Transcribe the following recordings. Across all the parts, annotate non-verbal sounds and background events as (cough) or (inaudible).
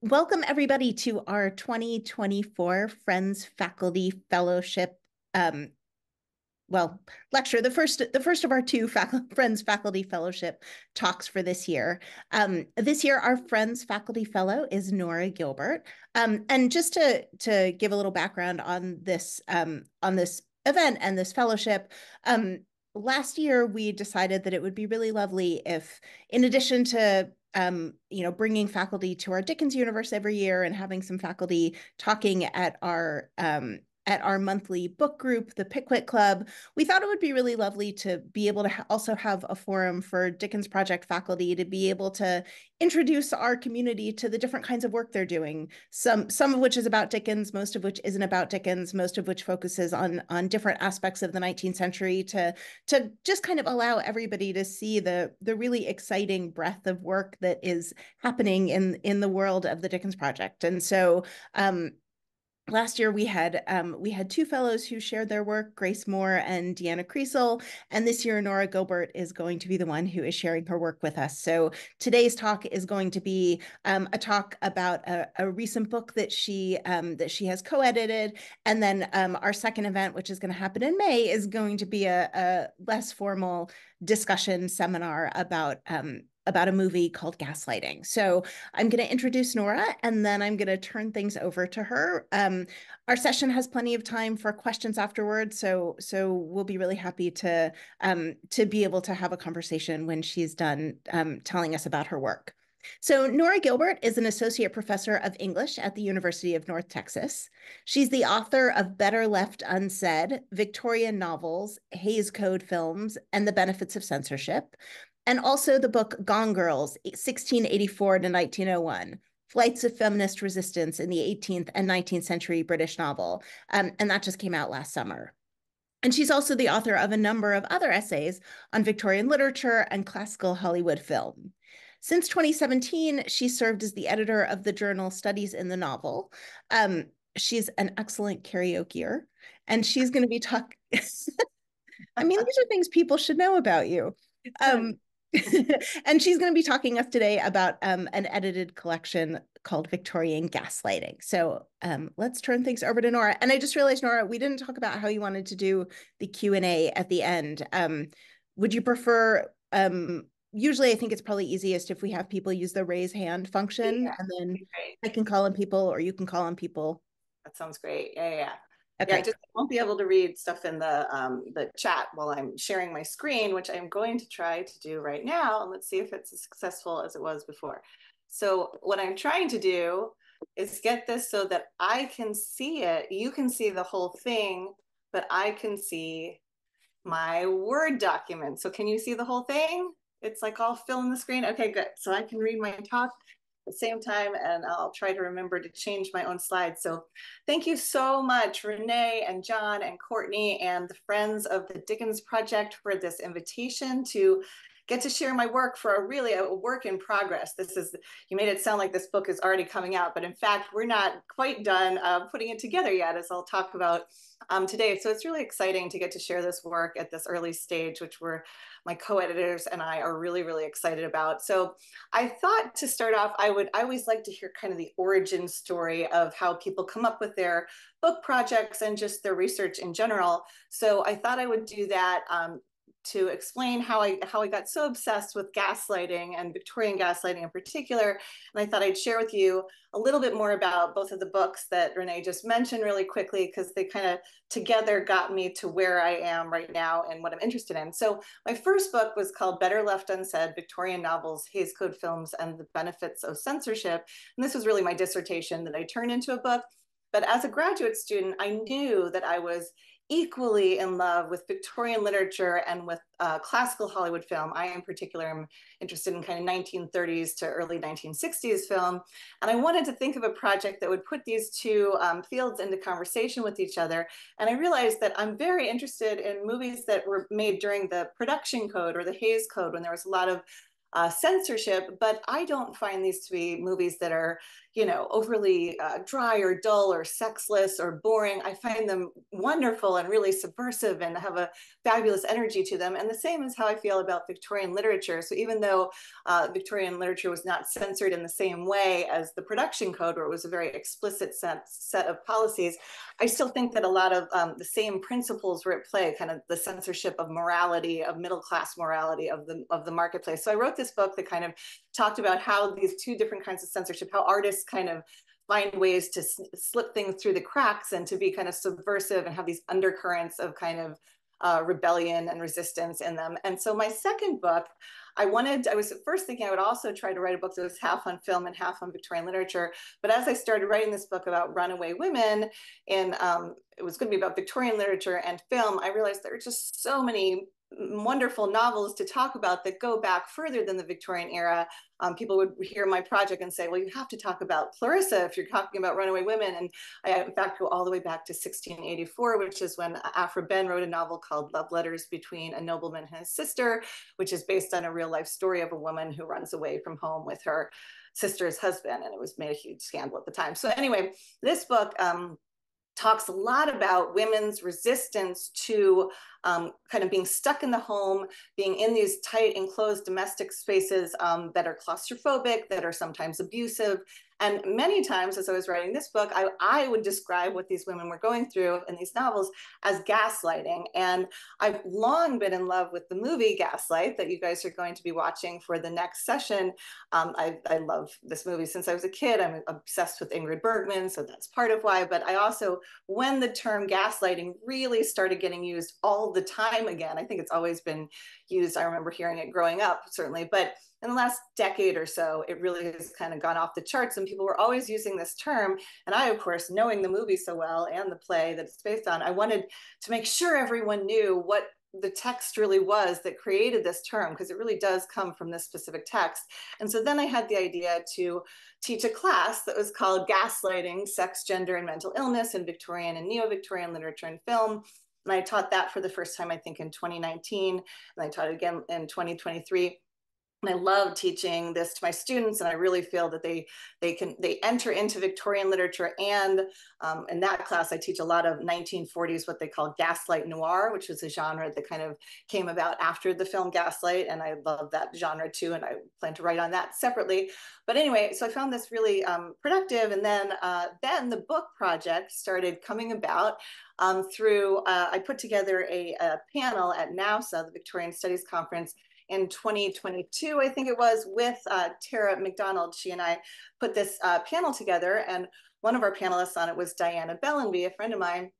Welcome everybody to our 2024 Friends Faculty Fellowship um, well, lecture, the first the first of our two (laughs) Friends Faculty Fellowship talks for this year. Um, this year, our Friends Faculty Fellow is Nora Gilbert. Um, and just to to give a little background on this um, on this event and this fellowship, um, last year we decided that it would be really lovely if, in addition to um, you know, bringing faculty to our Dickens universe every year and having some faculty talking at our um, at our monthly book group, the Pickwick Club, we thought it would be really lovely to be able to ha also have a forum for Dickens Project faculty to be able to introduce our community to the different kinds of work they're doing. Some some of which is about Dickens, most of which isn't about Dickens, most of which focuses on on different aspects of the 19th century to to just kind of allow everybody to see the the really exciting breadth of work that is happening in in the world of the Dickens Project. And so um, last year we had um, we had two fellows who shared their work grace moore and deanna Kreisel and this year nora gilbert is going to be the one who is sharing her work with us. So today's talk is going to be um, a talk about a, a, recent book that she um, that she has co-edited and then um, our second event which is going to happen in may is going to be a, a less formal discussion seminar about um, about a movie called Gaslighting. So I'm going to introduce Nora and then I'm going to turn things over to her. Um, our session has plenty of time for questions afterwards, so so we'll be really happy to um, to be able to have a conversation when she's done um, telling us about her work. So, Nora Gilbert is an associate professor of English at the University of North Texas. She's the author of Better Left Unsaid, Victorian Novels, Hays Code Films, and the Benefits of Censorship, and also the book Gone Girls, 1684 to 1901. Flights of Feminist Resistance in the 18th and 19th century British novel. Um, and that just came out last summer. And she's also the author of a number of other essays on Victorian literature and classical Hollywood film. Since 2017, she served as the editor of the journal Studies in the Novel. Um, she's an excellent karaokeer, and she's going to be talking. (laughs) I mean, these are things people should know about you. Um, (laughs) and she's going to be talking us today about um, an edited collection called Victorian Gaslighting. So um, let's turn things over to Nora. And I just realized, Nora, we didn't talk about how you wanted to do the Q and A at the end. Um, would you prefer? Um, usually, I think it's probably easiest if we have people use the raise hand function, yeah, and then I can call on people, or you can call on people. That sounds great. Yeah, yeah. Okay. Yeah, I just won't be able to read stuff in the um, the chat while I'm sharing my screen, which I'm going to try to do right now. And let's see if it's as successful as it was before. So what I'm trying to do is get this so that I can see it. You can see the whole thing, but I can see my Word document. So can you see the whole thing? It's like all fill in the screen. Okay, good. So I can read my talk the same time and I'll try to remember to change my own slides. So thank you so much, Renee and John and Courtney and the friends of the Dickens Project for this invitation to get to share my work for a really a work in progress. This is, you made it sound like this book is already coming out, but in fact, we're not quite done uh, putting it together yet, as I'll talk about um, today. So it's really exciting to get to share this work at this early stage, which we're my co-editors and I are really, really excited about. So I thought to start off, I would, I always like to hear kind of the origin story of how people come up with their book projects and just their research in general. So I thought I would do that um, to explain how I how I got so obsessed with gaslighting and Victorian gaslighting in particular. And I thought I'd share with you a little bit more about both of the books that Renee just mentioned really quickly because they kind of together got me to where I am right now and what I'm interested in. So my first book was called Better Left Unsaid: Victorian Novels, Hays Code Films, and the Benefits of Censorship. And this was really my dissertation that I turned into a book. But as a graduate student, I knew that I was equally in love with Victorian literature and with uh, classical Hollywood film. I, in particular, am interested in kind of 1930s to early 1960s film. And I wanted to think of a project that would put these two um, fields into conversation with each other. And I realized that I'm very interested in movies that were made during the production code or the Hays Code when there was a lot of uh, censorship, but I don't find these to be movies that are, you know, overly uh, dry or dull or sexless or boring. I find them wonderful and really subversive and have a fabulous energy to them. And the same is how I feel about Victorian literature. So even though uh, Victorian literature was not censored in the same way as the production code, where it was a very explicit set, set of policies, I still think that a lot of um, the same principles were at play, kind of the censorship of morality, of middle class morality of the of the marketplace. So I wrote this book that kind of talked about how these two different kinds of censorship, how artists kind of find ways to slip things through the cracks and to be kind of subversive and have these undercurrents of kind of uh, rebellion and resistance in them. And so my second book, I wanted, I was first thinking I would also try to write a book that was half on film and half on Victorian literature. But as I started writing this book about runaway women, and um, it was going to be about Victorian literature and film, I realized there are just so many wonderful novels to talk about that go back further than the Victorian era. Um, people would hear my project and say, well, you have to talk about Clarissa if you're talking about runaway women. And I, in fact, go all the way back to 1684, which is when Aphra Behn wrote a novel called Love Letters Between a Nobleman and His Sister, which is based on a real life story of a woman who runs away from home with her sister's husband. And it was made a huge scandal at the time. So anyway, this book, um, talks a lot about women's resistance to um, kind of being stuck in the home, being in these tight enclosed domestic spaces um, that are claustrophobic, that are sometimes abusive, and many times, as I was writing this book, I, I would describe what these women were going through in these novels as gaslighting. And I've long been in love with the movie Gaslight that you guys are going to be watching for the next session. Um, I, I love this movie since I was a kid. I'm obsessed with Ingrid Bergman, so that's part of why. But I also, when the term gaslighting really started getting used all the time again, I think it's always been used. I remember hearing it growing up, certainly. But in the last decade or so, it really has kind of gone off the charts, and people were always using this term. And I, of course, knowing the movie so well and the play that it's based on, I wanted to make sure everyone knew what the text really was that created this term because it really does come from this specific text. And so then I had the idea to teach a class that was called Gaslighting, Sex, Gender, and Mental Illness in Victorian and Neo-Victorian Literature and Film. And I taught that for the first time, I think, in 2019, and I taught it again in 2023 and I love teaching this to my students, and I really feel that they they can they enter into Victorian literature. And um, in that class, I teach a lot of 1940s what they call gaslight noir, which is a genre that kind of came about after the film Gaslight, and I love that genre too. And I plan to write on that separately. But anyway, so I found this really um, productive, and then uh, then the book project started coming about. Um, through uh, I put together a, a panel at NAVSA, the Victorian Studies Conference, in 2022, I think it was, with uh, Tara MacDonald. She and I put this uh, panel together, and one of our panelists on it was Diana Bellonby, a friend of mine.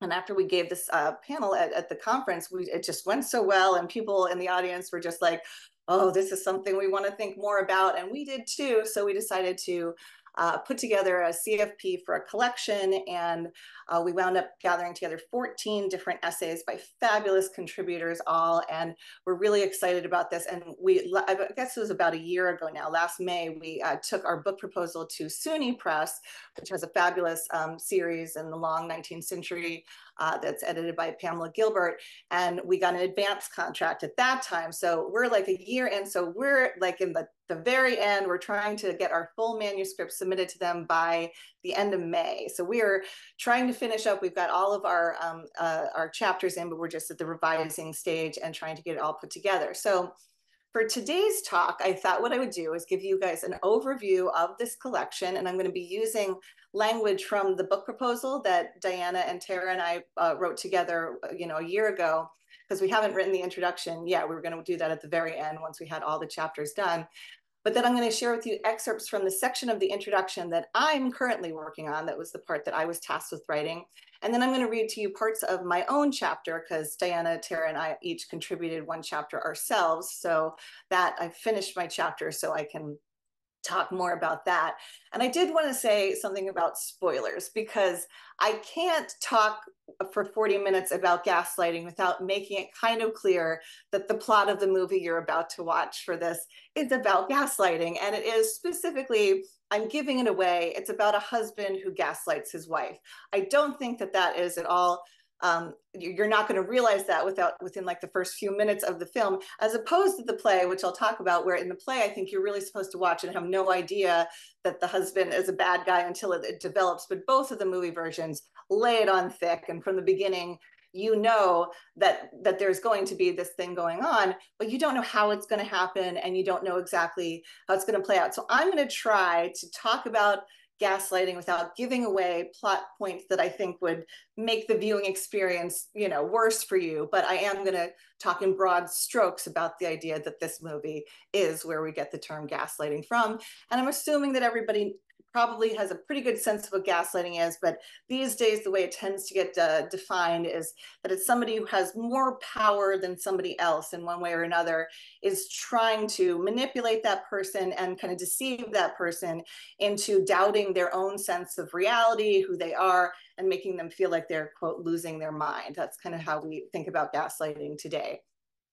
And after we gave this uh, panel at, at the conference, we, it just went so well, and people in the audience were just like, oh, this is something we want to think more about. And we did too. So we decided to uh, put together a CFP for a collection, and uh, we wound up gathering together 14 different essays by fabulous contributors all, and we're really excited about this. And we, I guess it was about a year ago now, last May, we uh, took our book proposal to SUNY Press, which has a fabulous um, series in the long 19th century uh, that's edited by Pamela Gilbert. And we got an advance contract at that time. So we're like a year in. So we're like in the, the very end, we're trying to get our full manuscript submitted to them by the end of May. So we are trying to finish up. We've got all of our, um, uh, our chapters in, but we're just at the revising stage and trying to get it all put together. So for today's talk, I thought what I would do is give you guys an overview of this collection, and I'm going to be using language from the book proposal that Diana and Tara and I uh, wrote together, uh, you know, a year ago, because we haven't written the introduction yet. We were going to do that at the very end once we had all the chapters done. But then I'm going to share with you excerpts from the section of the introduction that I'm currently working on. That was the part that I was tasked with writing. And then I'm going to read to you parts of my own chapter because Diana, Tara, and I each contributed one chapter ourselves. So that I finished my chapter so I can talk more about that. And I did want to say something about spoilers because I can't talk for 40 minutes about gaslighting without making it kind of clear that the plot of the movie you're about to watch for this is about gaslighting. And it is specifically, I'm giving it away, it's about a husband who gaslights his wife. I don't think that that is at all um, you're not going to realize that without within like the first few minutes of the film, as opposed to the play, which I'll talk about, where in the play I think you're really supposed to watch and have no idea that the husband is a bad guy until it, it develops. But both of the movie versions lay it on thick, and from the beginning, you know that that there's going to be this thing going on but you don't know how it's going to happen and you don't know exactly how it's going to play out so i'm going to try to talk about gaslighting without giving away plot points that I think would make the viewing experience, you know, worse for you. But I am going to talk in broad strokes about the idea that this movie is where we get the term gaslighting from. And I'm assuming that everybody probably has a pretty good sense of what gaslighting is, but these days the way it tends to get uh, defined is that it's somebody who has more power than somebody else in one way or another is trying to manipulate that person and kind of deceive that person into doubting their own sense of reality, who they are, and making them feel like they're quote losing their mind. That's kind of how we think about gaslighting today.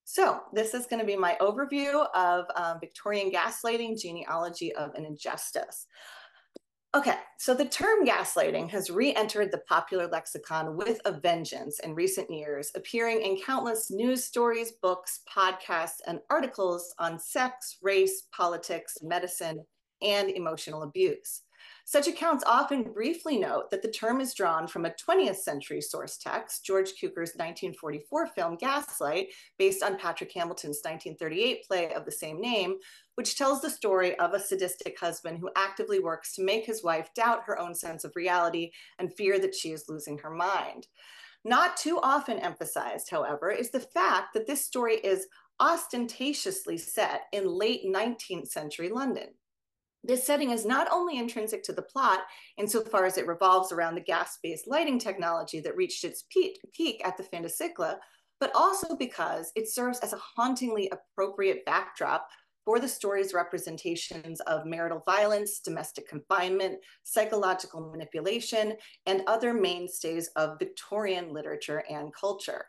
So this is going to be my overview of um, Victorian gaslighting, genealogy of an injustice. Okay, so the term gaslighting has re entered the popular lexicon with a vengeance in recent years, appearing in countless news stories, books, podcasts, and articles on sex, race, politics, medicine, and emotional abuse. Such accounts often briefly note that the term is drawn from a 20th century source text, George Cukor's 1944 film Gaslight, based on Patrick Hamilton's 1938 play of the same name, which tells the story of a sadistic husband who actively works to make his wife doubt her own sense of reality and fear that she is losing her mind. Not too often emphasized, however, is the fact that this story is ostentatiously set in late 19th century London. This setting is not only intrinsic to the plot insofar as it revolves around the gas-based lighting technology that reached its peak at the fin de siècle, but also because it serves as a hauntingly appropriate backdrop for the story's representations of marital violence, domestic confinement, psychological manipulation, and other mainstays of Victorian literature and culture.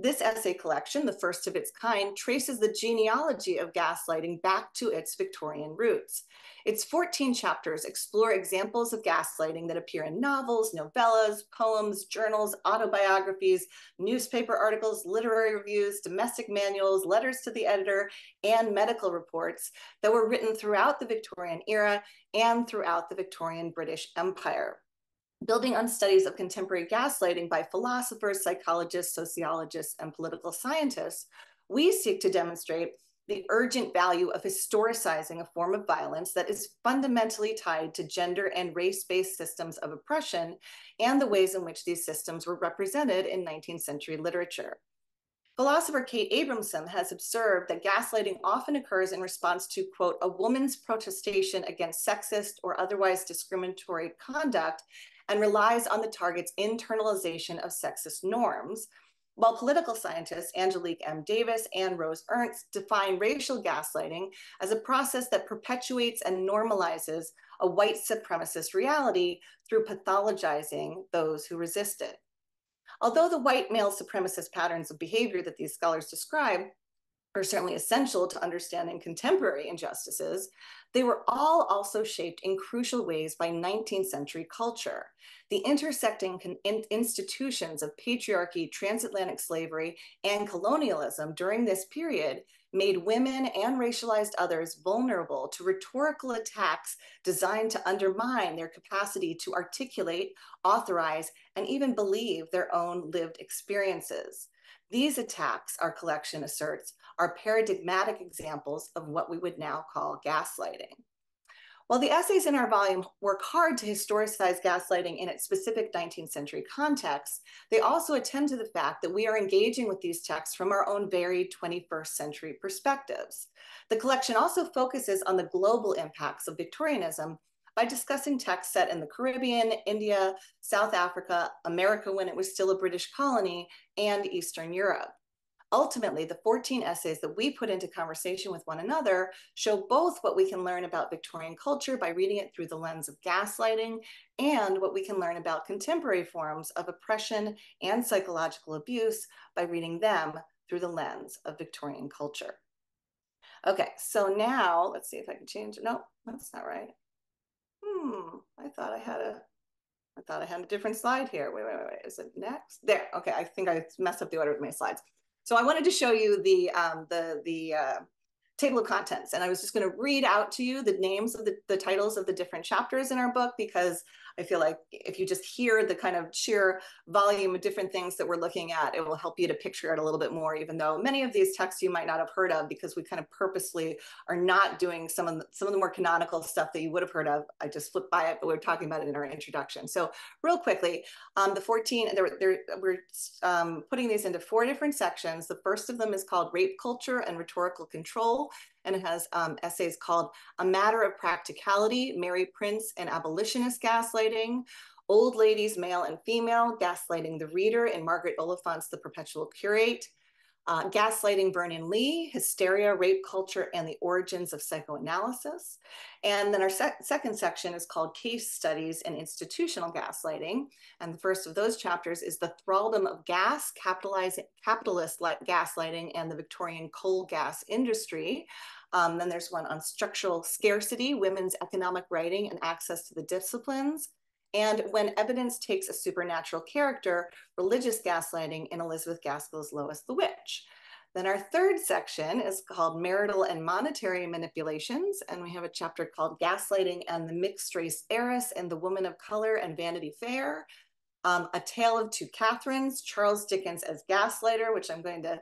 This essay collection, the first of its kind, traces the genealogy of gaslighting back to its Victorian roots. Its 14 chapters explore examples of gaslighting that appear in novels, novellas, poems, journals, autobiographies, newspaper articles, literary reviews, domestic manuals, letters to the editor, and medical reports that were written throughout the Victorian era and throughout the Victorian British Empire building on studies of contemporary gaslighting by philosophers, psychologists, sociologists, and political scientists, we seek to demonstrate the urgent value of historicizing a form of violence that is fundamentally tied to gender and race-based systems of oppression and the ways in which these systems were represented in 19th century literature. Philosopher Kate Abramson has observed that gaslighting often occurs in response to, quote, a woman's protestation against sexist or otherwise discriminatory conduct and relies on the target's internalization of sexist norms, while political scientists Angelique M. Davis and Rose Ernst define racial gaslighting as a process that perpetuates and normalizes a white supremacist reality through pathologizing those who resist it. Although the white male supremacist patterns of behavior that these scholars describe are certainly essential to understanding contemporary injustices, they were all also shaped in crucial ways by 19th century culture. The intersecting in institutions of patriarchy, transatlantic slavery, and colonialism during this period made women and racialized others vulnerable to rhetorical attacks designed to undermine their capacity to articulate, authorize, and even believe their own lived experiences. These attacks, our collection asserts, are paradigmatic examples of what we would now call gaslighting. While the essays in our volume work hard to historicize gaslighting in its specific 19th century context, they also attend to the fact that we are engaging with these texts from our own varied 21st century perspectives. The collection also focuses on the global impacts of Victorianism by discussing texts set in the Caribbean, India, South Africa, America when it was still a British colony, and Eastern Europe. Ultimately, the 14 essays that we put into conversation with one another show both what we can learn about Victorian culture by reading it through the lens of gaslighting and what we can learn about contemporary forms of oppression and psychological abuse by reading them through the lens of Victorian culture. Okay, so now let's see if I can change. No, that's not right hmm, I thought I had a, I thought I had a different slide here. Wait, wait, wait, wait. Is it next? There. Okay, I think I messed up the order of my slides. So I wanted to show you the um, the the uh, table of contents, and I was just going to read out to you the names of the, the titles of the different chapters in our book because I feel like if you just hear the kind of sheer volume of different things that we're looking at, it will help you to picture it a little bit more, even though many of these texts you might not have heard of because we kind of purposely are not doing some of the, some of the more canonical stuff that you would have heard of. I just flipped by it, but we are talking about it in our introduction. So real quickly, um, the 14, they're, they're, we're um, putting these into four different sections. The first of them is called Rape Culture and Rhetorical Control and has um, essays called A Matter of Practicality, Mary Prince and Abolitionist Gaslighting, Old Ladies, Male and Female, Gaslighting the Reader, and Margaret Oliphant's The Perpetual Curate, uh, Gaslighting Vernon Lee, Hysteria, Rape Culture, and the Origins of Psychoanalysis. And then our sec second section is called Case Studies and Institutional Gaslighting. And the first of those chapters is The Thraldom of Gas, Capitalist Gaslighting, and the Victorian Coal Gas Industry. Um, then there's one on structural scarcity, women's economic writing, and access to the disciplines. And when evidence takes a supernatural character, religious gaslighting in Elizabeth Gaskell's Lois the Witch. Then our third section is called Marital and Monetary Manipulations. And we have a chapter called Gaslighting and the Mixed Race Heiress and the Woman of Color and Vanity Fair. Um, a Tale of Two Catherines, Charles Dickens as Gaslighter, which I'm going to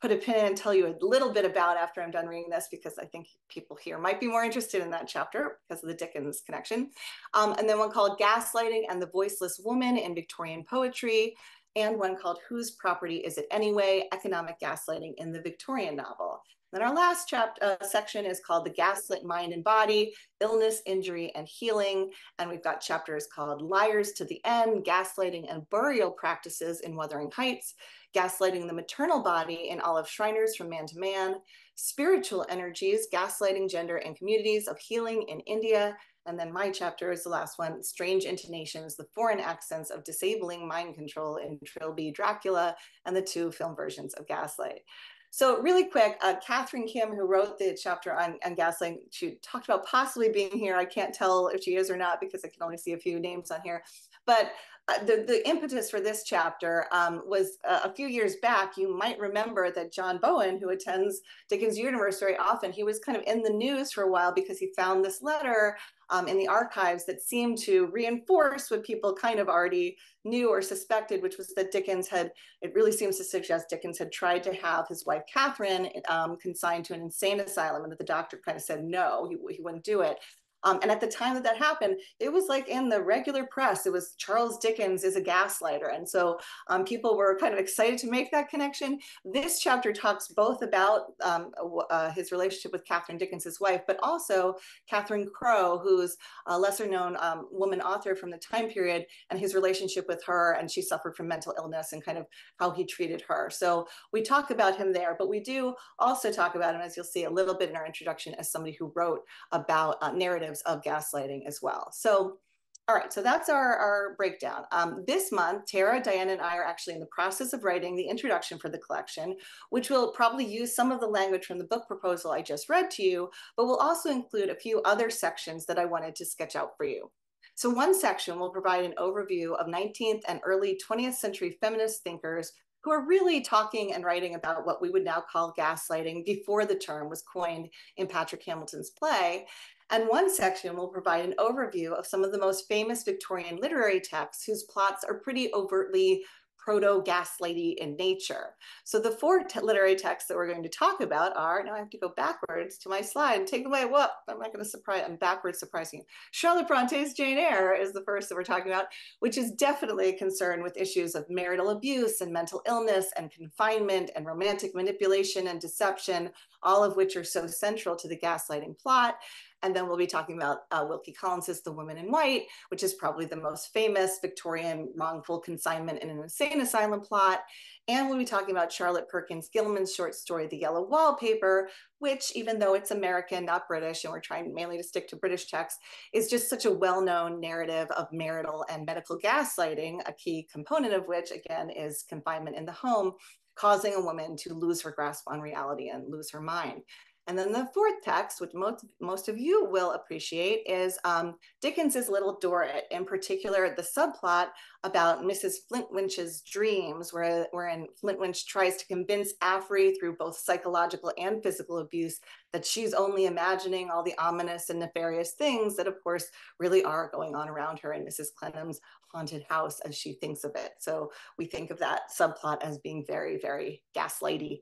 put a pin in and tell you a little bit about after I'm done reading this because I think people here might be more interested in that chapter because of the Dickens connection. Um, and then one called Gaslighting and the Voiceless Woman in Victorian Poetry, and one called Whose Property Is It Anyway? Economic Gaslighting in the Victorian Novel. Then our last chapter uh, section is called The Gaslit Mind and Body, Illness, Injury, and Healing. And we've got chapters called Liars to the End, Gaslighting and Burial Practices in Wuthering Heights, gaslighting the maternal body in Olive Schreiner's From Man to Man, spiritual energies, gaslighting gender and communities of healing in India. And then my chapter is the last one, Strange Intonations, the foreign accents of disabling mind control in Trilby Dracula, and the two film versions of Gaslight. So really quick, uh, Catherine Kim, who wrote the chapter on, on gaslighting, she talked about possibly being here. I can't tell if she is or not because I can only see a few names on here. But uh, the, the impetus for this chapter um, was uh, a few years back. You might remember that John Bowen, who attends Dickens Universe very often, he was kind of in the news for a while because he found this letter um, in the archives that seemed to reinforce what people kind of already knew or suspected, which was that Dickens had, it really seems to suggest Dickens had tried to have his wife Catherine um, consigned to an insane asylum and that the doctor kind of said no, he, he wouldn't do it. Um, and at the time that that happened, it was like in the regular press, it was Charles Dickens is a gaslighter. And so um, people were kind of excited to make that connection. This chapter talks both about um, uh, his relationship with Catherine Dickens, his wife, but also Catherine Crowe, who's a lesser known um, woman author from the time period, and his relationship with her. And she suffered from mental illness and kind of how he treated her. So we talk about him there, but we do also talk about him, as you'll see a little bit in our introduction, as somebody who wrote about uh, narrative narratives of gaslighting as well. So all right, so that's our, our breakdown. Um, this month, Tara, Diana, and I are actually in the process of writing the introduction for the collection, which will probably use some of the language from the book proposal I just read to you, but will also include a few other sections that I wanted to sketch out for you. So one section will provide an overview of 19th and early 20th century feminist thinkers who are really talking and writing about what we would now call gaslighting before the term was coined in Patrick Hamilton's play. And one section will provide an overview of some of the most famous Victorian literary texts whose plots are pretty overtly proto-gaslighty in nature. So the four literary texts that we're going to talk about are, now I have to go backwards to my slide and take away, whoop, I'm not going to surprise, I'm backwards surprising you. Charlotte Bronte's Jane Eyre is the first that we're talking about, which is definitely concerned with issues of marital abuse and mental illness and confinement and romantic manipulation and deception, all of which are so central to the gaslighting plot. And then we'll be talking about uh, Wilkie Collins's The Woman in White, which is probably the most famous Victorian wrongful consignment in an insane asylum plot. And we'll be talking about Charlotte Perkins Gilman's short story, The Yellow Wallpaper, which, even though it's American, not British, and we're trying mainly to stick to British texts, is just such a well known narrative of marital and medical gaslighting, a key component of which, again, is confinement in the home, causing a woman to lose her grasp on reality and lose her mind. And then the fourth text, which most, most of you will appreciate, is um, Dickens's Little Dorrit, in particular, the subplot about Mrs. Flintwinch's dreams, where, wherein Flintwinch tries to convince Affery through both psychological and physical abuse that she's only imagining all the ominous and nefarious things that, of course, really are going on around her in Mrs. Clennam's haunted house as she thinks of it. So we think of that subplot as being very, very gaslighty.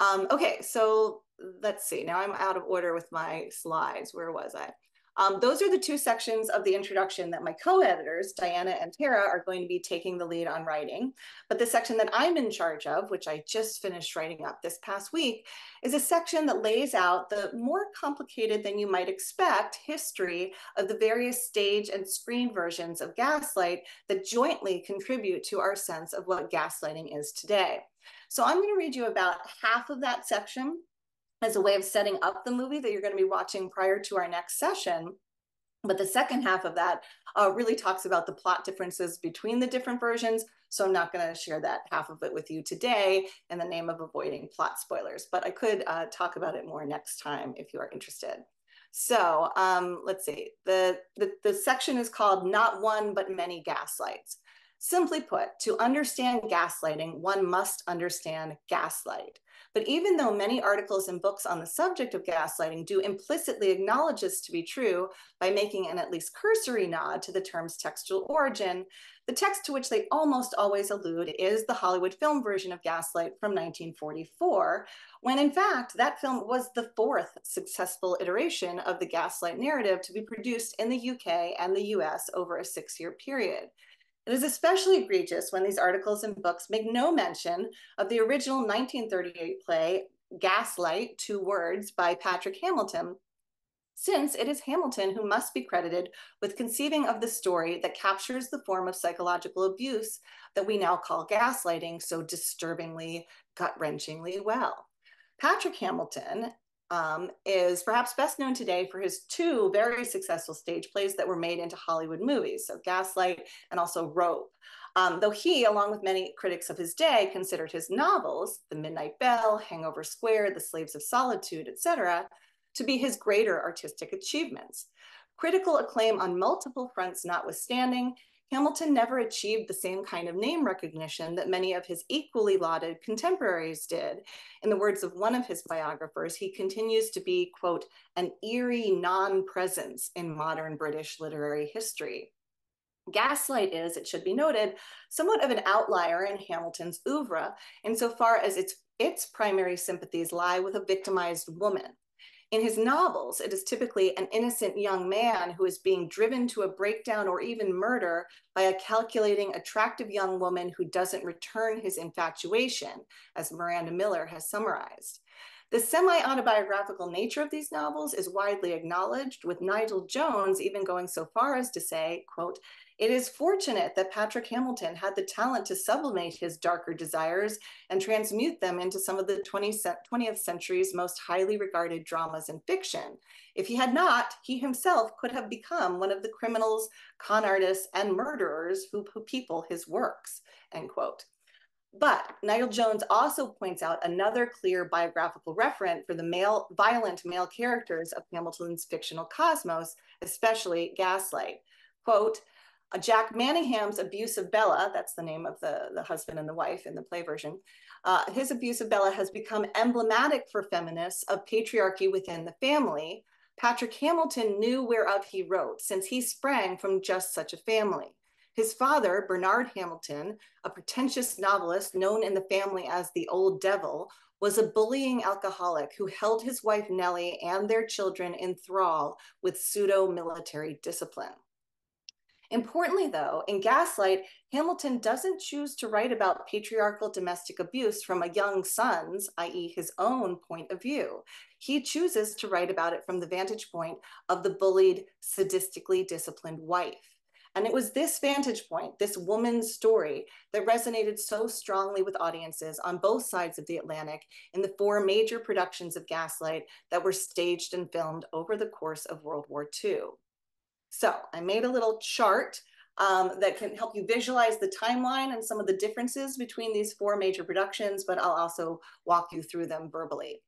Um, okay, so let's see. Now I'm out of order with my slides. Where was I? Um, those are the two sections of the introduction that my co-editors, Diana and Tara, are going to be taking the lead on writing. But the section that I'm in charge of, which I just finished writing up this past week, is a section that lays out the more complicated than you might expect history of the various stage and screen versions of Gaslight that jointly contribute to our sense of what gaslighting is today. So I'm going to read you about half of that section as a way of setting up the movie that you're going to be watching prior to our next session. But the second half of that uh, really talks about the plot differences between the different versions. So I'm not going to share that half of it with you today in the name of avoiding plot spoilers, but I could uh, talk about it more next time if you are interested. So um, let's see, the, the, the section is called Not One But Many Gaslights. Simply put, to understand gaslighting, one must understand gaslight. But even though many articles and books on the subject of gaslighting do implicitly acknowledge this to be true by making an at least cursory nod to the term's textual origin, the text to which they almost always allude is the Hollywood film version of Gaslight from 1944, when in fact that film was the fourth successful iteration of the Gaslight narrative to be produced in the UK and the US over a six year period. It is especially egregious when these articles and books make no mention of the original 1938 play, Gaslight, Two Words, by Patrick Hamilton, since it is Hamilton who must be credited with conceiving of the story that captures the form of psychological abuse that we now call gaslighting so disturbingly, gut wrenchingly well. Patrick Hamilton um, is perhaps best known today for his two very successful stage plays that were made into Hollywood movies, so Gaslight and also Rope. Um, though he, along with many critics of his day, considered his novels, The Midnight Bell, Hangover Square, The Slaves of Solitude, etc., to be his greater artistic achievements. Critical acclaim on multiple fronts notwithstanding, Hamilton never achieved the same kind of name recognition that many of his equally lauded contemporaries did. In the words of one of his biographers, he continues to be, quote, an eerie non presence in modern British literary history. Gaslight is, it should be noted, somewhat of an outlier in Hamilton's oeuvre insofar as its, its primary sympathies lie with a victimized woman. In his novels, it is typically an innocent young man who is being driven to a breakdown or even murder by a calculating, attractive young woman who doesn't return his infatuation, as Miranda Miller has summarized. The semi autobiographical nature of these novels is widely acknowledged, with Nigel Jones even going so far as to say, quote, it is fortunate that Patrick Hamilton had the talent to sublimate his darker desires and transmute them into some of the 20th century's most highly regarded dramas and fiction. If he had not, he himself could have become one of the criminals, con artists, and murderers who people his works, end quote. But Nigel Jones also points out another clear biographical referent for the male, violent male characters of Hamilton's fictional cosmos, especially Gaslight. Quote, Jack Manningham's abuse of Bella, that's the name of the, the husband and the wife in the play version, uh, his abuse of Bella has become emblematic for feminists of patriarchy within the family. Patrick Hamilton knew whereof he wrote, since he sprang from just such a family. His father, Bernard Hamilton, a pretentious novelist known in the family as the Old Devil, was a bullying alcoholic who held his wife Nellie and their children in thrall with pseudo military discipline. Importantly, though, in Gaslight, Hamilton doesn't choose to write about patriarchal domestic abuse from a young son's, i.e., his own point of view. He chooses to write about it from the vantage point of the bullied, sadistically disciplined wife. And it was this vantage point, this woman's story, that resonated so strongly with audiences on both sides of the Atlantic in the four major productions of Gaslight that were staged and filmed over the course of World War II. So I made a little chart um, that can help you visualize the timeline and some of the differences between these four major productions, but I'll also walk you through them verbally.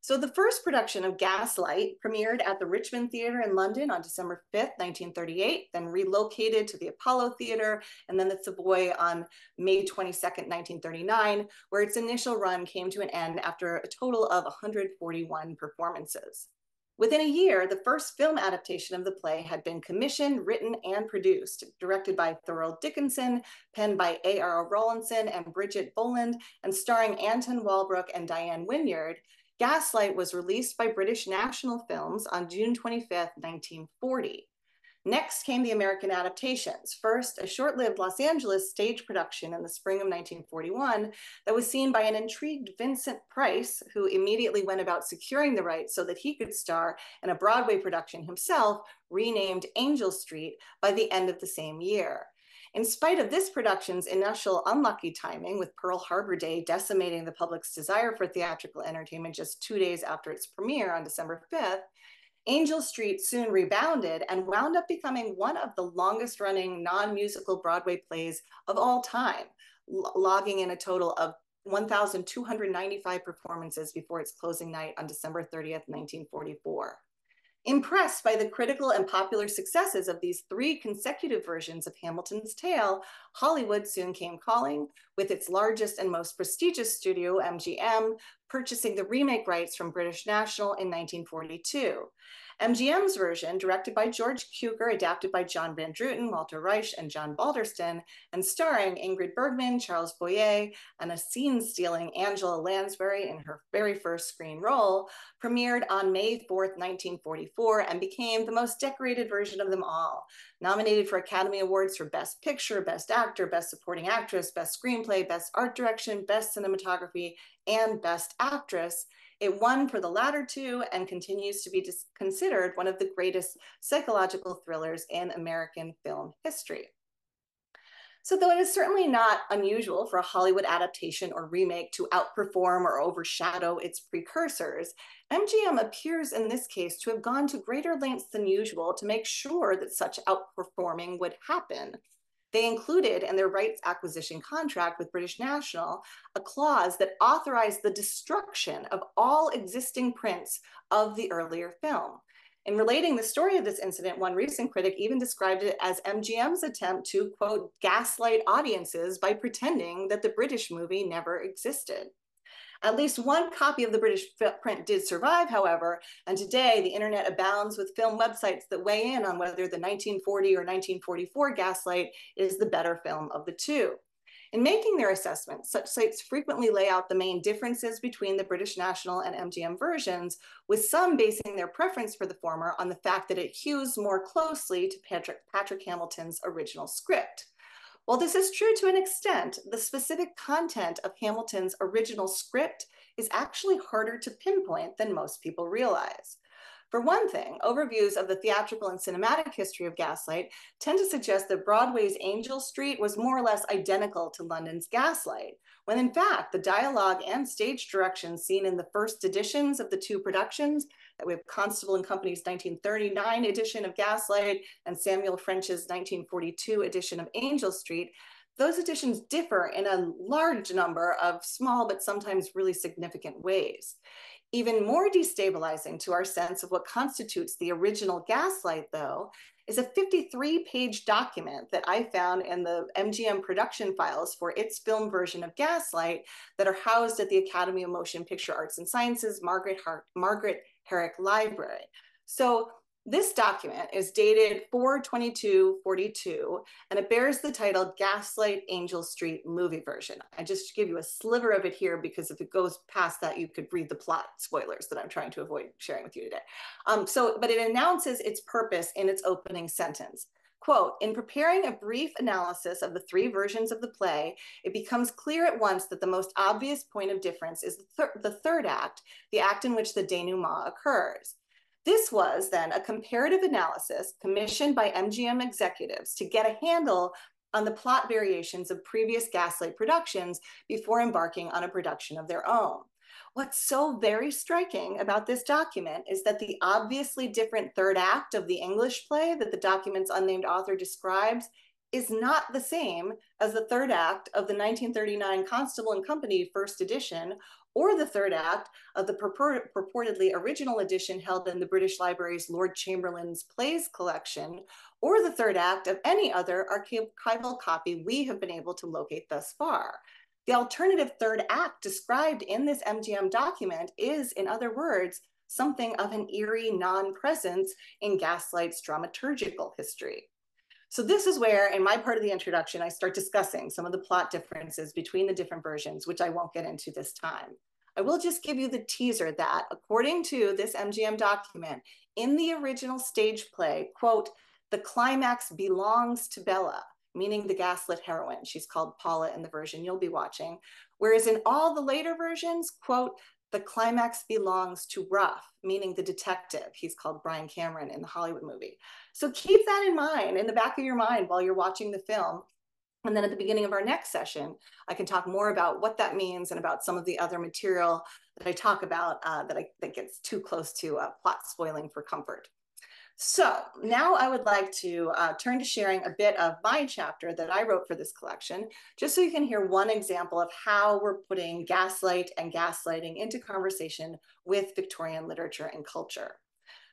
So the first production of Gaslight premiered at the Richmond Theatre in London on December 5th, 1938, then relocated to the Apollo Theatre and then the Savoy on May 22nd, 1939, where its initial run came to an end after a total of 141 performances. Within a year, the first film adaptation of the play had been commissioned, written, and produced, directed by Thorold Dickinson, penned by A.R. Rawlinson and Bridget Boland, and starring Anton Walbrook and Diane Wynyard, Gaslight was released by British National Films on June 25, 1940. Next came the American adaptations. First, a short lived Los Angeles stage production in the spring of 1941 that was seen by an intrigued Vincent Price, who immediately went about securing the rights so that he could star in a Broadway production himself, renamed Angel Street, by the end of the same year. In spite of this production's initial unlucky timing, with Pearl Harbor Day decimating the public's desire for theatrical entertainment just two days after its premiere on December 5th, Angel Street soon rebounded and wound up becoming one of the longest running non musical Broadway plays of all time, logging in a total of 1,295 performances before its closing night on December 30th, 1944. Impressed by the critical and popular successes of these three consecutive versions of Hamilton's tale, Hollywood soon came calling, with its largest and most prestigious studio, MGM, purchasing the remake rights from British National in 1942. MGM's version, directed by George Cukor, adapted by John Van Druten, Walter Reisch, and John Balderston, and starring Ingrid Bergman, Charles Boyer, and a scene-stealing Angela Lansbury in her very first screen role, premiered on May 4th, 1944, and became the most decorated version of them all. Nominated for Academy Awards for Best Picture, Best Actor, Best Supporting Actress, Best Screenplay, Best Art Direction, Best Cinematography, and Best Actress, it won for the latter two and continues to be considered one of the greatest psychological thrillers in American film history. So though it is certainly not unusual for a Hollywood adaptation or remake to outperform or overshadow its precursors, MGM appears in this case to have gone to greater lengths than usual to make sure that such outperforming would happen. They included in their rights acquisition contract with British National a clause that authorized the destruction of all existing prints of the earlier film. In relating the story of this incident, one recent critic even described it as MGM's attempt to, quote, gaslight audiences by pretending that the British movie never existed. At least one copy of the British print did survive, however, and today the internet abounds with film websites that weigh in on whether the 1940 or 1944 Gaslight is the better film of the two. In making their assessments, such sites frequently lay out the main differences between the British National and MGM versions, with some basing their preference for the former on the fact that it hews more closely to Patrick, Patrick Hamilton's original script. While this is true to an extent, the specific content of Hamilton's original script is actually harder to pinpoint than most people realize. For one thing, overviews of the theatrical and cinematic history of Gaslight tend to suggest that Broadway's Angel Street was more or less identical to London's Gaslight, when in fact the dialogue and stage direction seen in the first editions of the two productions we have Constable and Company's 1939 edition of Gaslight and Samuel French's 1942 edition of Angel Street, those editions differ in a large number of small but sometimes really significant ways. Even more destabilizing to our sense of what constitutes the original Gaslight, though, is a 53 page document that I found in the MGM production files for its film version of Gaslight that are housed at the Academy of Motion Picture Arts and Sciences Margaret, Hart Margaret Herrick Library. So this document is dated 42242 and it bears the title Gaslight Angel Street movie version. I just give you a sliver of it here because if it goes past that, you could read the plot spoilers that I'm trying to avoid sharing with you today. Um, so, but it announces its purpose in its opening sentence. Quote, in preparing a brief analysis of the three versions of the play, it becomes clear at once that the most obvious point of difference is the, the third act, the act in which the denouement occurs. This was then a comparative analysis commissioned by MGM executives to get a handle on the plot variations of previous Gaslight productions before embarking on a production of their own. What's so very striking about this document is that the obviously different third act of the English play that the document's unnamed author describes is not the same as the third act of the 1939 Constable and Company first edition or the third act of the purport purportedly original edition held in the British Library's Lord Chamberlain's Plays collection, or the third act of any other archival copy we have been able to locate thus far. The alternative third act described in this MGM document is, in other words, something of an eerie non-presence in Gaslight's dramaturgical history. So this is where, in my part of the introduction, I start discussing some of the plot differences between the different versions, which I won't get into this time. I will just give you the teaser that, according to this MGM document, in the original stage play, quote, the climax belongs to Bella, meaning the gaslit heroine. She's called Paula in the version you'll be watching. Whereas in all the later versions, quote, the climax belongs to Rough, meaning the detective. He's called Brian Cameron in the Hollywood movie. So keep that in mind in the back of your mind while you're watching the film. And then at the beginning of our next session, I can talk more about what that means and about some of the other material that I talk about uh, that, I, that gets too close to uh, plot spoiling for comfort. So now I would like to uh, turn to sharing a bit of my chapter that I wrote for this collection, just so you can hear one example of how we're putting gaslight and gaslighting into conversation with Victorian literature and culture.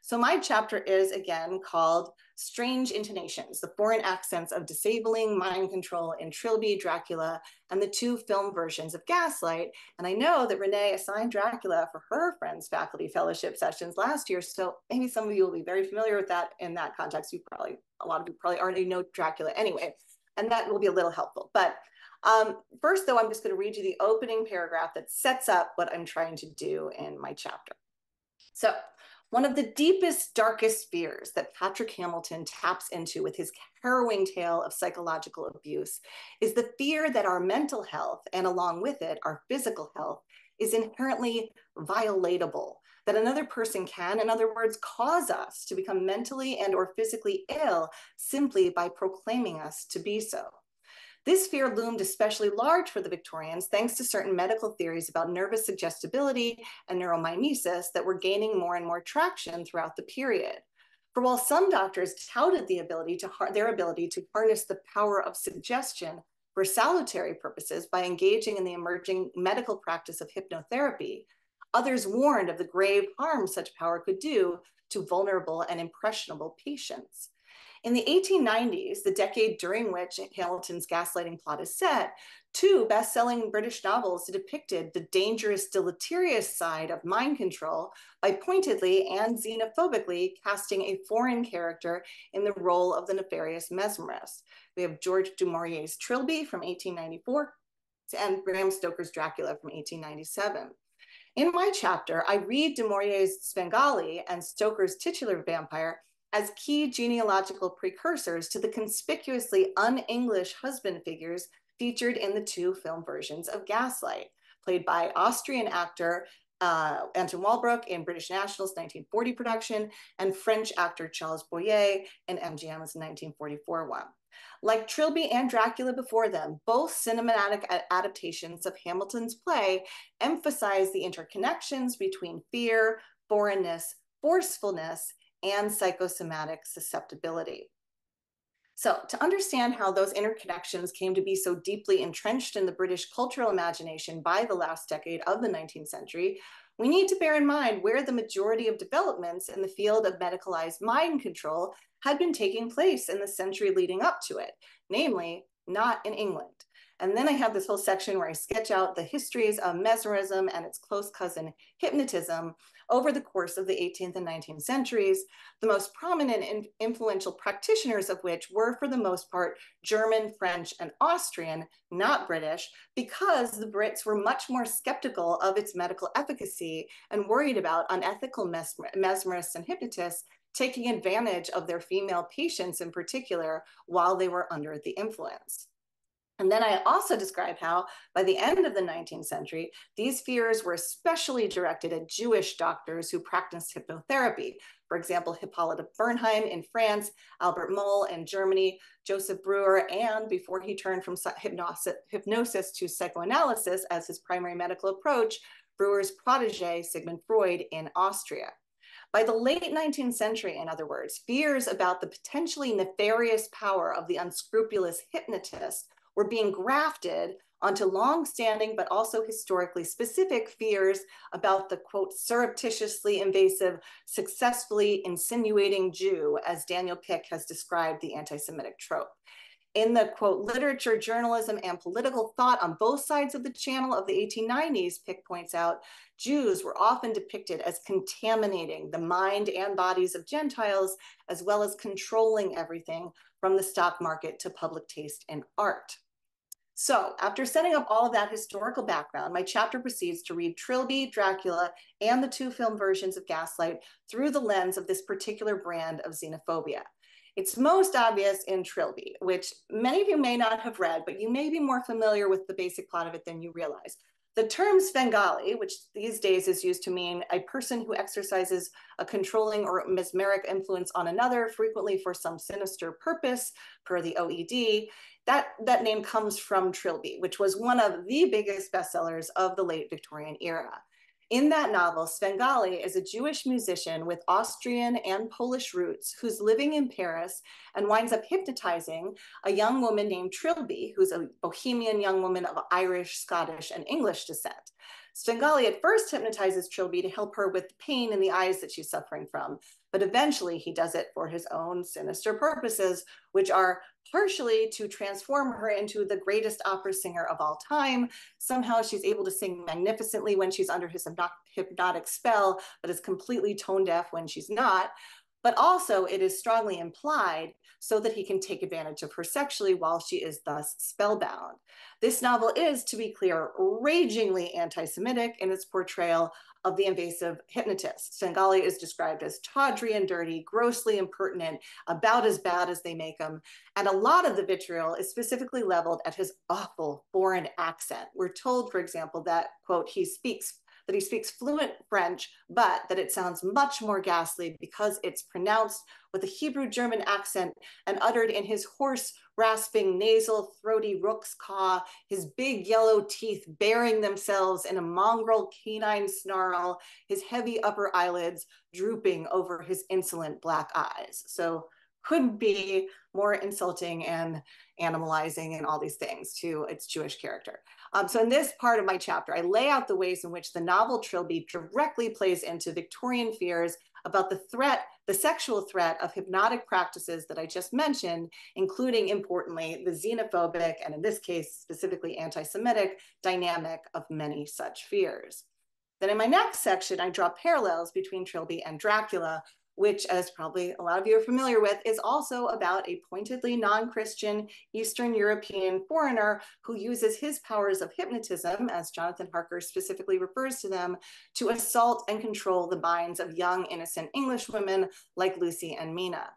So my chapter is again called Strange Intonations, the foreign accents of disabling mind control in Trilby, Dracula, and the two film versions of Gaslight. And I know that Renee assigned Dracula for her Friends Faculty Fellowship sessions last year. So maybe some of you will be very familiar with that in that context. You probably, a lot of you probably already know Dracula anyway, and that will be a little helpful. But um, first, though, I'm just going to read you the opening paragraph that sets up what I'm trying to do in my chapter. So, one of the deepest, darkest fears that Patrick Hamilton taps into with his harrowing tale of psychological abuse is the fear that our mental health, and along with it, our physical health, is inherently violatable, that another person can, in other words, cause us to become mentally and or physically ill simply by proclaiming us to be so. This fear loomed especially large for the Victorians thanks to certain medical theories about nervous suggestibility and neuromimesis that were gaining more and more traction throughout the period. For while some doctors touted the ability to their ability to harness the power of suggestion for salutary purposes by engaging in the emerging medical practice of hypnotherapy, others warned of the grave harm such power could do to vulnerable and impressionable patients. In the 1890s, the decade during which Hamilton's gaslighting plot is set, two best-selling British novels depicted the dangerous, deleterious side of mind control by pointedly and xenophobically casting a foreign character in the role of the nefarious mesmerist. We have George du Maurier's Trilby from 1894 and Bram Stoker's Dracula from 1897. In my chapter, I read du Maurier's Svengali and Stoker's titular vampire as key genealogical precursors to the conspicuously un-English husband figures featured in the two film versions of Gaslight, played by Austrian actor uh, Anton Walbrook in British National's 1940 production and French actor Charles Boyer in MGM's 1944 one. Like Trilby and Dracula before them, both cinematic adaptations of Hamilton's play emphasize the interconnections between fear, foreignness, forcefulness, and psychosomatic susceptibility. So, to understand how those interconnections came to be so deeply entrenched in the British cultural imagination by the last decade of the 19th century, we need to bear in mind where the majority of developments in the field of medicalized mind control had been taking place in the century leading up to it, namely, not in England. And then I have this whole section where I sketch out the histories of mesmerism and its close cousin, hypnotism, over the course of the 18th and 19th centuries, the most prominent and influential practitioners of which were, for the most part, German, French, and Austrian, not British, because the Brits were much more skeptical of its medical efficacy and worried about unethical mesmer mesmerists and hypnotists taking advantage of their female patients in particular while they were under the influence. And then I also describe how, by the end of the 19th century, these fears were especially directed at Jewish doctors who practiced hypnotherapy. For example, Hippolyte Bernheim in France, Albert Moll in Germany, Joseph Breuer, and before he turned from hypnosis to psychoanalysis as his primary medical approach, Breuer's protege, Sigmund Freud, in Austria. By the late 19th century, in other words, fears about the potentially nefarious power of the unscrupulous hypnotist were being grafted onto long-standing but also historically specific fears about the quote surreptitiously invasive, successfully insinuating Jew, as Daniel Pick has described the anti-Semitic trope in the quote literature, journalism, and political thought on both sides of the channel of the 1890s, Pick points out, Jews were often depicted as contaminating the mind and bodies of Gentiles, as well as controlling everything from the stock market to public taste and art. So after setting up all of that historical background, my chapter proceeds to read Trilby, Dracula, and the two film versions of Gaslight through the lens of this particular brand of xenophobia. It's most obvious in Trilby, which many of you may not have read, but you may be more familiar with the basic plot of it than you realize. The term Svengali, which these days is used to mean a person who exercises a controlling or mesmeric influence on another, frequently for some sinister purpose, per the OED, that, that name comes from Trilby, which was one of the biggest bestsellers of the late Victorian era. In that novel, Svengali is a Jewish musician with Austrian and Polish roots who's living in Paris and winds up hypnotizing a young woman named Trilby, who's a bohemian young woman of Irish, Scottish, and English descent. Svengali at first hypnotizes Trilby to help her with the pain in the eyes that she's suffering from, but eventually he does it for his own sinister purposes, which are partially to transform her into the greatest opera singer of all time. Somehow she's able to sing magnificently when she's under his hypnotic spell, but is completely tone deaf when she's not. But also, it is strongly implied so that he can take advantage of her sexually while she is thus spellbound. This novel is, to be clear, ragingly anti Semitic in its portrayal of the invasive hypnotist. Svengali is described as tawdry and dirty, grossly impertinent, about as bad as they make him. And a lot of the vitriol is specifically leveled at his awful foreign accent. We're told, for example, that, quote, he speaks that he speaks fluent French, but that it sounds much more ghastly because it's pronounced with a Hebrew German accent and uttered in his hoarse, rasping, nasal, throaty rook's caw, his big yellow teeth baring themselves in a mongrel canine snarl, his heavy upper eyelids drooping over his insolent black eyes. So couldn't be more insulting and animalizing and all these things to its Jewish character. Um, so in this part of my chapter, I lay out the ways in which the novel Trilby directly plays into Victorian fears about the threat, the sexual threat of hypnotic practices that I just mentioned, including importantly, the xenophobic, and in this case, specifically anti-Semitic dynamic of many such fears. Then in my next section, I draw parallels between Trilby and Dracula, which, as probably a lot of you are familiar with, is also about a pointedly non Christian Eastern European foreigner who uses his powers of hypnotism, as Jonathan Harker specifically refers to them, to assault and control the minds of young, innocent English women like Lucy and Mina.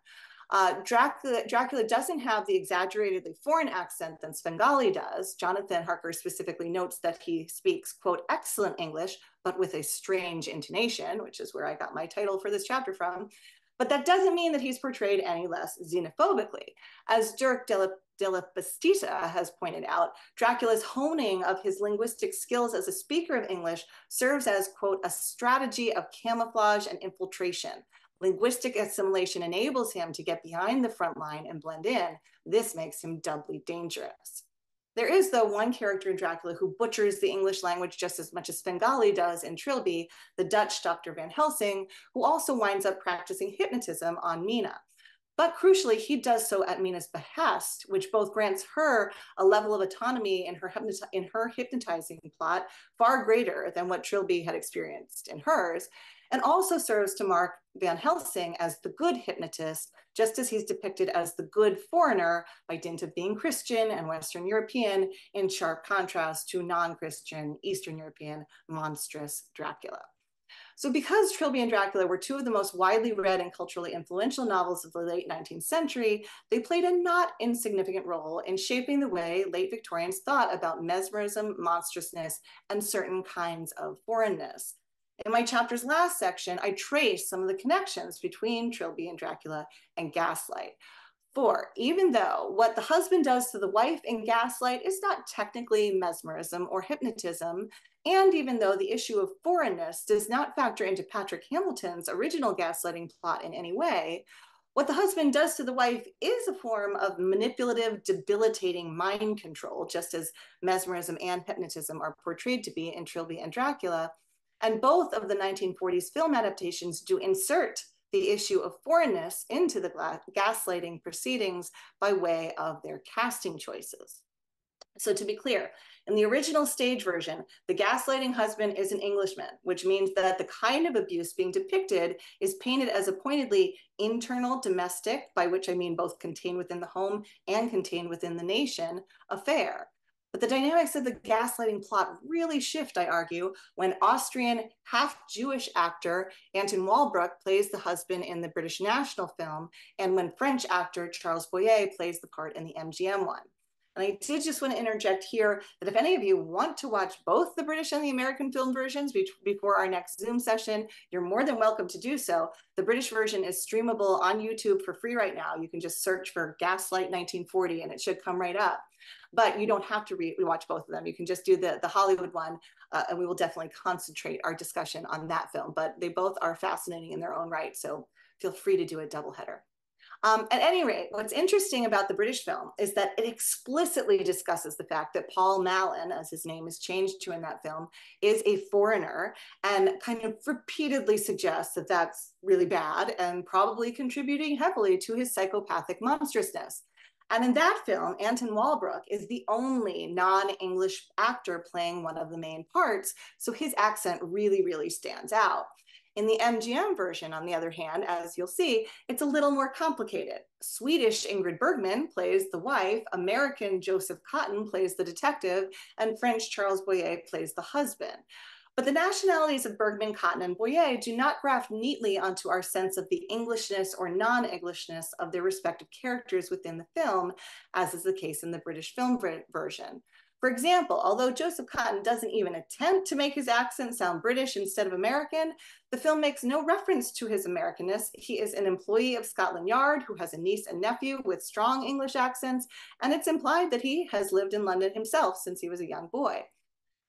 Uh, Dracula, Dracula, doesn't have the exaggeratedly foreign accent than Svengali does. Jonathan Harker specifically notes that he speaks, quote, excellent English, but with a strange intonation, which is where I got my title for this chapter from. But that doesn't mean that he's portrayed any less xenophobically. As Dirk de la, Bastida has pointed out, Dracula's honing of his linguistic skills as a speaker of English serves as, quote, a strategy of camouflage and infiltration. Linguistic assimilation enables him to get behind the front line and blend in. This makes him doubly dangerous. There is, though, one character in Dracula who butchers the English language just as much as Svengali does in Trilby, the Dutch Dr. Van Helsing, who also winds up practicing hypnotism on Mina. But crucially, he does so at Mina's behest, which both grants her a level of autonomy in her, in her hypnotizing plot far greater than what Trilby had experienced in hers, and also serves to mark Van Helsing as the good hypnotist, just as he's depicted as the good foreigner by dint of being Christian and Western European, in sharp contrast to non Christian Eastern European monstrous Dracula. So, because Trilby and Dracula were two of the most widely read and culturally influential novels of the late 19th century, they played a not insignificant role in shaping the way late Victorians thought about mesmerism, monstrousness, and certain kinds of foreignness. In my chapter's last section, I trace some of the connections between Trilby and Dracula and Gaslight. For even though what the husband does to the wife in Gaslight is not technically mesmerism or hypnotism, and even though the issue of foreignness does not factor into Patrick Hamilton's original gaslighting plot in any way, What the husband does to the wife is a form of manipulative, debilitating mind control, just as mesmerism and hypnotism are portrayed to be in Trilby and Dracula. And both of the 1940s film adaptations do insert the issue of foreignness into the gaslighting proceedings by way of their casting choices. So to be clear, in the original stage version, the gaslighting husband is an Englishman, which means that the kind of abuse being depicted is painted as a pointedly internal domestic, by which I mean both contained within the home and contained within the nation, affair. But the dynamics of the gaslighting plot really shift, I argue, when Austrian half Jewish actor Anton Walbrook plays the husband in the British national film, and when French actor Charles Boyer plays the part in the MGM one. And I did just want to interject here that if any of you want to watch both the British and the American film versions be before our next Zoom session, you're more than welcome to do so. The British version is streamable on YouTube for free right now. You can just search for Gaslight 1940 and it should come right up. But you don't have to re watch both of them. You can just do the, the Hollywood one, uh, and we will definitely concentrate our discussion on that film. But they both are fascinating in their own right, so feel free to do a double header. Um, at any rate, what's interesting about the British film is that it explicitly discusses the fact that Paul Mallen, as his name is changed to in that film, is a foreigner and kind of repeatedly suggests that that's really bad and probably contributing heavily to his psychopathic monstrousness. And in that film, Anton Walbrook is the only non English actor playing one of the main parts. So his accent really, really stands out. In the MGM version, on the other hand, as you'll see, it's a little more complicated. Swedish Ingrid Bergman plays the wife, American Joseph Cotten plays the detective, and French Charles Boyer plays the husband. But the nationalities of Bergman, Cotten, and Boyer do not graft neatly onto our sense of the Englishness or non Englishness of their respective characters within the film, as is the case in the British film version. For example, although Joseph Cotten doesn't even attempt to make his accent sound British instead of American, the film makes no reference to his Americanness. He is an employee of Scotland Yard who has a niece and nephew with strong English accents, and it's implied that he has lived in London himself since he was a young boy.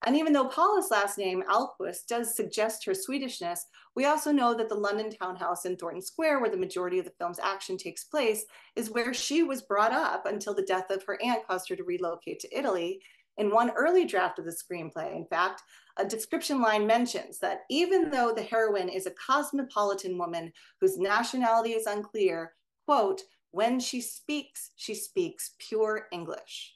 And even though Paula's last name, Alquist, does suggest her Swedishness, we also know that the London townhouse in Thornton Square, where the majority of the film's action takes place, is where she was brought up until the death of her aunt caused her to relocate to Italy. In one early draft of the screenplay, in fact, a description line mentions that even though the heroine is a cosmopolitan woman whose nationality is unclear, quote, when she speaks, she speaks pure English.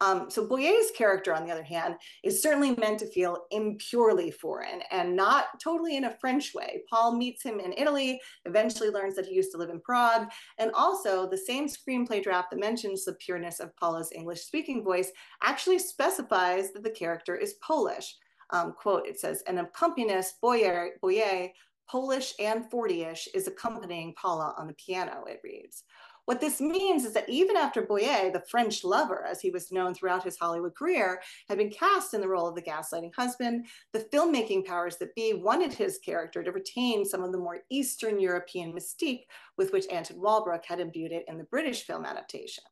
Um, so Boyer's character, on the other hand, is certainly meant to feel impurely foreign and not totally in a French way. Paul meets him in Italy, eventually learns that he used to live in Prague, and also the same screenplay draft that mentions the pureness of Paula's English speaking voice actually specifies that the character is Polish. Um, quote, it says, an accompanist, Boyer, Boyer, Polish and 40-ish, is accompanying Paula on the piano, it reads. What this means is that even after Boyer, the French lover, as he was known throughout his Hollywood career, had been cast in the role of the gaslighting husband, the filmmaking powers that be wanted his character to retain some of the more Eastern European mystique with which Anton Walbrook had imbued it in the British film adaptation.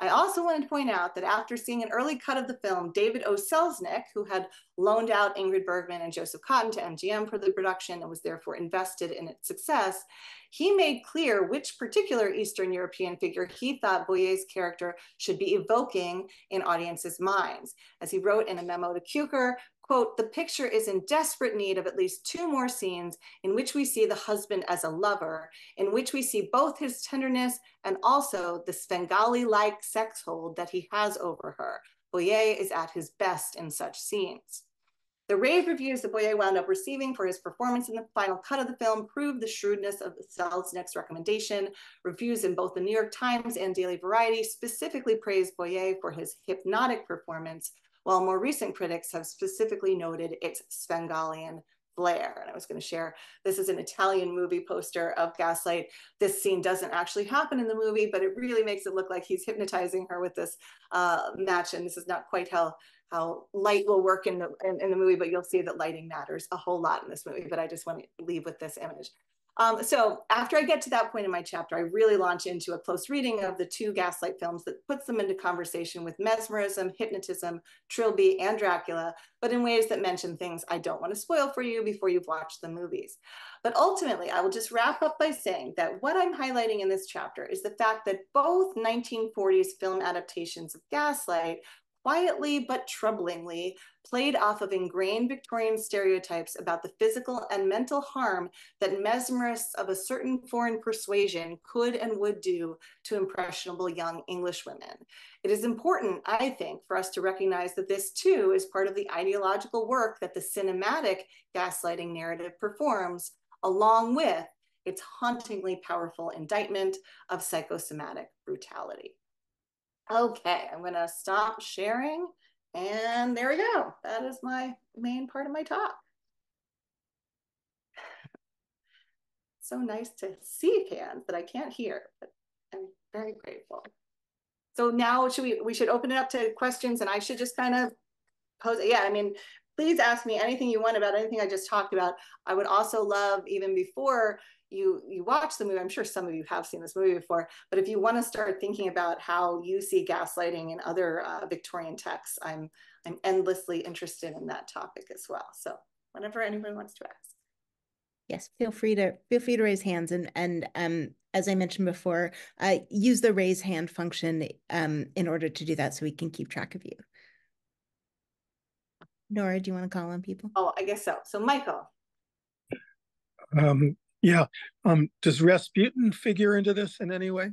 I also wanted to point out that after seeing an early cut of the film, David O. Selznick, who had loaned out Ingrid Bergman and Joseph Cotten to MGM for the production and was therefore invested in its success, he made clear which particular Eastern European figure he thought Boyer's character should be evoking in audiences' minds. As he wrote in a memo to Cukor, quote, the picture is in desperate need of at least two more scenes in which we see the husband as a lover, in which we see both his tenderness and also the Svengali-like sex hold that he has over her. Boyer is at his best in such scenes. The rave reviews that Boyer wound up receiving for his performance in the final cut of the film proved the shrewdness of Selznick's recommendation. Reviews in both the New York Times and Daily Variety specifically praised Boyer for his hypnotic performance, while more recent critics have specifically noted its Svengalian flair. And I was going to share this is an Italian movie poster of Gaslight. This scene doesn't actually happen in the movie, but it really makes it look like he's hypnotizing her with this uh, match. And this is not quite how how light will work in the in, in, the movie, but you'll see that lighting matters a whole lot in this movie. But I just want to leave with this image. Um, so after I get to that point in my chapter, I really launch into a close reading of the two Gaslight films that puts them into conversation with mesmerism, hypnotism, Trilby, and Dracula, but in ways that mention things I don't want to spoil for you before you've watched the movies. But ultimately, I will just wrap up by saying that what I'm highlighting in this chapter is the fact that both 1940s film adaptations of Gaslight quietly but troublingly played off of ingrained Victorian stereotypes about the physical and mental harm that mesmerists of a certain foreign persuasion could and would do to impressionable young English women. It is important, I think, for us to recognize that this too is part of the ideological work that the cinematic gaslighting narrative performs, along with its hauntingly powerful indictment of psychosomatic brutality. Okay, I'm gonna stop sharing and there we go. That is my main part of my talk. so nice to see hands that I can't hear, but I'm very grateful. So now should we, we should open it up to questions and I should just kind of pose it. Yeah, I mean, please ask me anything you want about anything I just talked about. I would also love even before you you watch the movie i'm sure some of you have seen this movie before but if you want to start thinking about how you see gaslighting in other uh, victorian texts i'm i'm endlessly interested in that topic as well. So whenever anyone wants to ask. Yes feel free to feel free to raise hands and and um as i mentioned before uh, use the raise hand function um in order to do that so we can keep track of you. Nora do you want to call on people? Oh i guess so. So michael. Um, yeah. Um, does Rasputin figure into this in any way?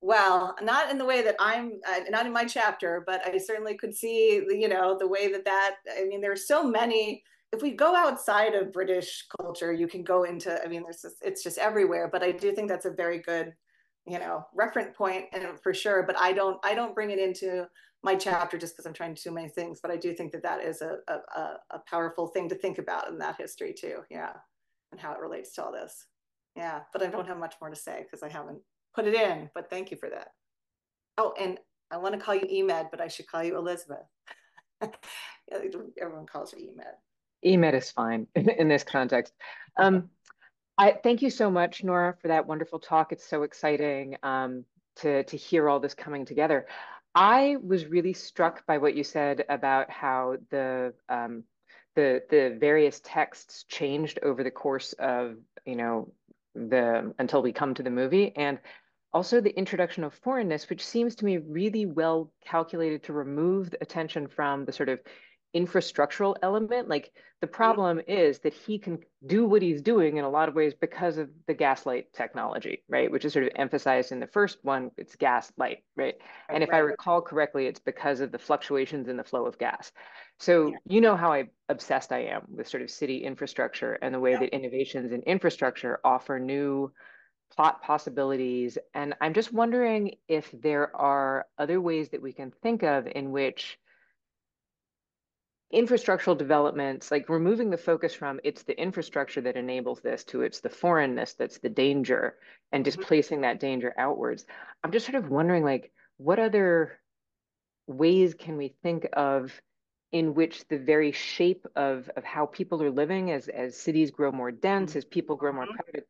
Well, not in the way that I'm, uh, not in my chapter, but I certainly could see, you know, the way that that, I mean, there's so many, if we go outside of British culture, you can go into, I mean, there's just, it's just everywhere, but I do think that's a very good, you know, reference point and for sure, but I don't, I don't bring it into my chapter just because I'm trying to do many things, but I do think that that is a, a, a powerful thing to think about in that history too. Yeah and how it relates to all this. Yeah, but I don't have much more to say because I haven't put it in, but thank you for that. Oh, and I want to call you Emed, but I should call you Elizabeth. (laughs) Everyone calls her Emed. Emed is fine (laughs) in this context. Um, I thank you so much, Nora, for that wonderful talk. It's so exciting um, to to hear all this coming together. I was really struck by what you said about how the um, the the various texts changed over the course of you know the until we come to the movie and also the introduction of foreignness which seems to me really well calculated to remove the attention from the sort of infrastructural element. Like the problem is that he can do what he's doing in a lot of ways because of the gaslight technology, right? Which is sort of emphasized in the first one, it's gaslight, right? And if. I recall correctly, it's because of the fluctuations in the flow of gas. So yeah. you know how I obsessed I am with sort of city infrastructure and the way yeah. that innovations in infrastructure offer new plot possibilities. And I'm just wondering if there are other ways that we can think of in which infrastructural developments, like removing the focus from it's the infrastructure that enables this to it's the foreignness that's the danger and mm-hmm. displacing that danger outwards. I'm just sort of wondering like what other ways can we think of in which the very shape of, of how people are living as, as cities grow more dense, as people grow more mm-hmm. crowded,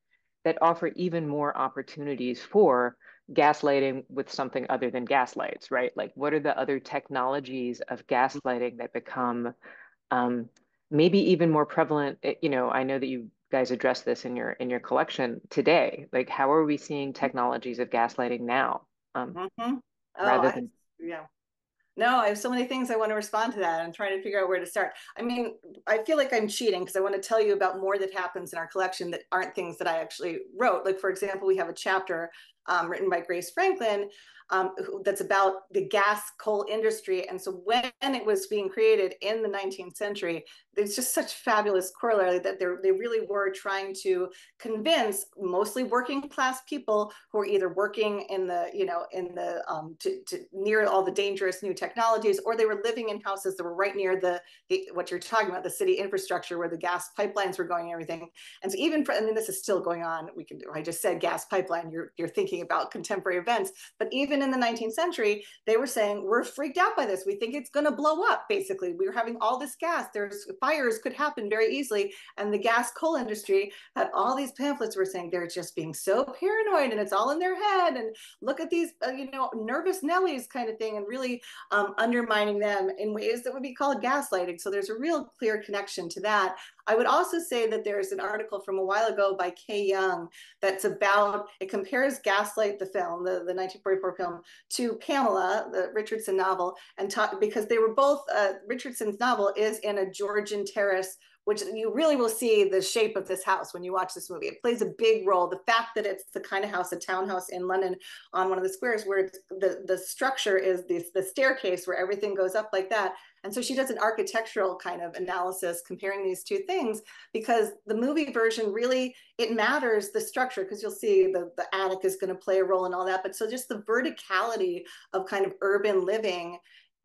that offer even more opportunities for gaslighting with something other than gaslights, right? Like, what are the other technologies of gaslighting that become um, maybe even more prevalent? Eh, you know, I know that you guys address this in your in your collection today. Like, how are we seeing technologies of gaslighting now? Um, mm-hmm. oh, rather than I, yeah. No, I have so many things I want to respond to that. I'm trying to figure out where to start. I mean, I feel like I'm cheating because I want to tell you about more that happens in our collection that aren't things that I actually wrote. Like, for example, we have a chapter um, written by Grace Franklin um, that's about the gas coal industry. And so when it was being created in the 19th century, there's just such fabulous corollary that they really were trying to convince mostly working class people who are either working in the, you know, in the, um, to, to near all the dangerous new technologies, or they were living in houses that were right near the, the, what you're talking about, the city infrastructure where the gas pipelines were going and everything. And so even for, I mean, this is still going on. We can, I just said gas pipeline, you're, you're thinking about contemporary events. But even in the 19th century, they were saying, we're freaked out by this. We think it's going to blow up, basically. We were having all this gas. There's fires could happen very easily. And the gas coal industry had all these pamphlets were saying they're just being so paranoid and it's all in their head. And look at these, uh, you know, nervous Nellies kind of thing and really um, undermining them in ways that would be called gaslighting. So there's a real clear connection to that. I would also say that there's an article from a while ago by Kay Young that's about, it compares Gaslight, the film, the, the 1944 film, to Pamela, the Richardson novel, and talk, because they were both, uh, Richardson's novel is in a Georgian terrace which you really will see the shape of this house when you watch this movie. It plays a big role. The fact that it's the kind of house, a townhouse in London on one of the squares where the, the structure is the, the staircase where everything goes up like that. And so she does an architectural kind of analysis comparing these two things because the movie version really, it matters the structure because you'll see the, the attic is going to play a role in all that. But so just the verticality of kind of urban living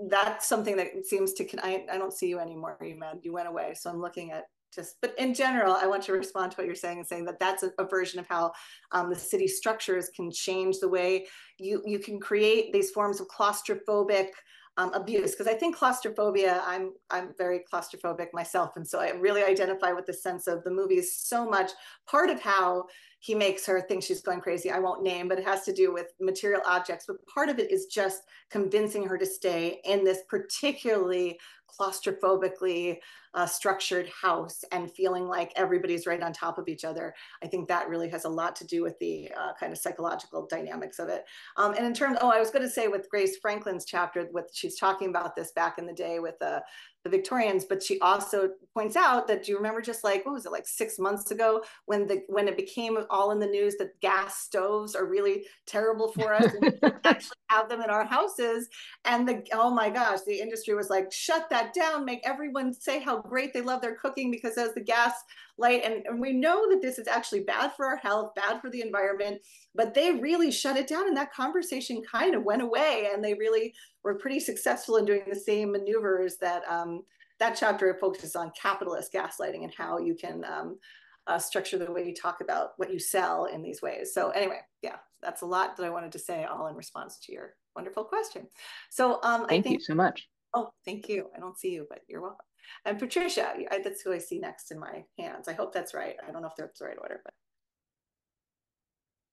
that's something that seems to I, I don't see you anymore Ahmed. you went away so i'm looking at just but in general i want to respond to what you're saying and saying that that's a, a version of how um, the city structures can change the way you you can create these forms of claustrophobic um, abuse because I think claustrophobia. I'm I'm very claustrophobic myself, and so I really identify with the sense of the movie is so much part of how he makes her think she's going crazy. I won't name, but it has to do with material objects. But part of it is just convincing her to stay in this particularly claustrophobically uh, structured house and feeling like everybody's right on top of each other. I think that really has a lot to do with the uh, kind of psychological dynamics of it. Um, and in terms, oh, I was going to say with Grace Franklin's chapter, with she's talking about this back in the day with uh, the Victorians, but she also points out that do you remember just like what was it like six months ago when the when it became all in the news that gas stoves are really terrible for us and (laughs) actually have them in our houses. And the oh my gosh the industry was like shut that down make everyone say how great they love their cooking because as the gas light and, and we know that this is actually bad for our health bad for the environment but they really shut it down and that conversation kind of went away. And they really were pretty successful in doing the same maneuvers that um, that chapter focuses on capitalist gaslighting and how you can um, uh, structure the way you talk about what you sell in these ways. So anyway, yeah, that's a lot that I wanted to say all in response to your wonderful question. So um, thank I think, you so much. Oh, thank you. I don't see you, but you're welcome. And Patricia, I, that's who I see next in my hands. I hope that's right. I don't know if that's the right order, but.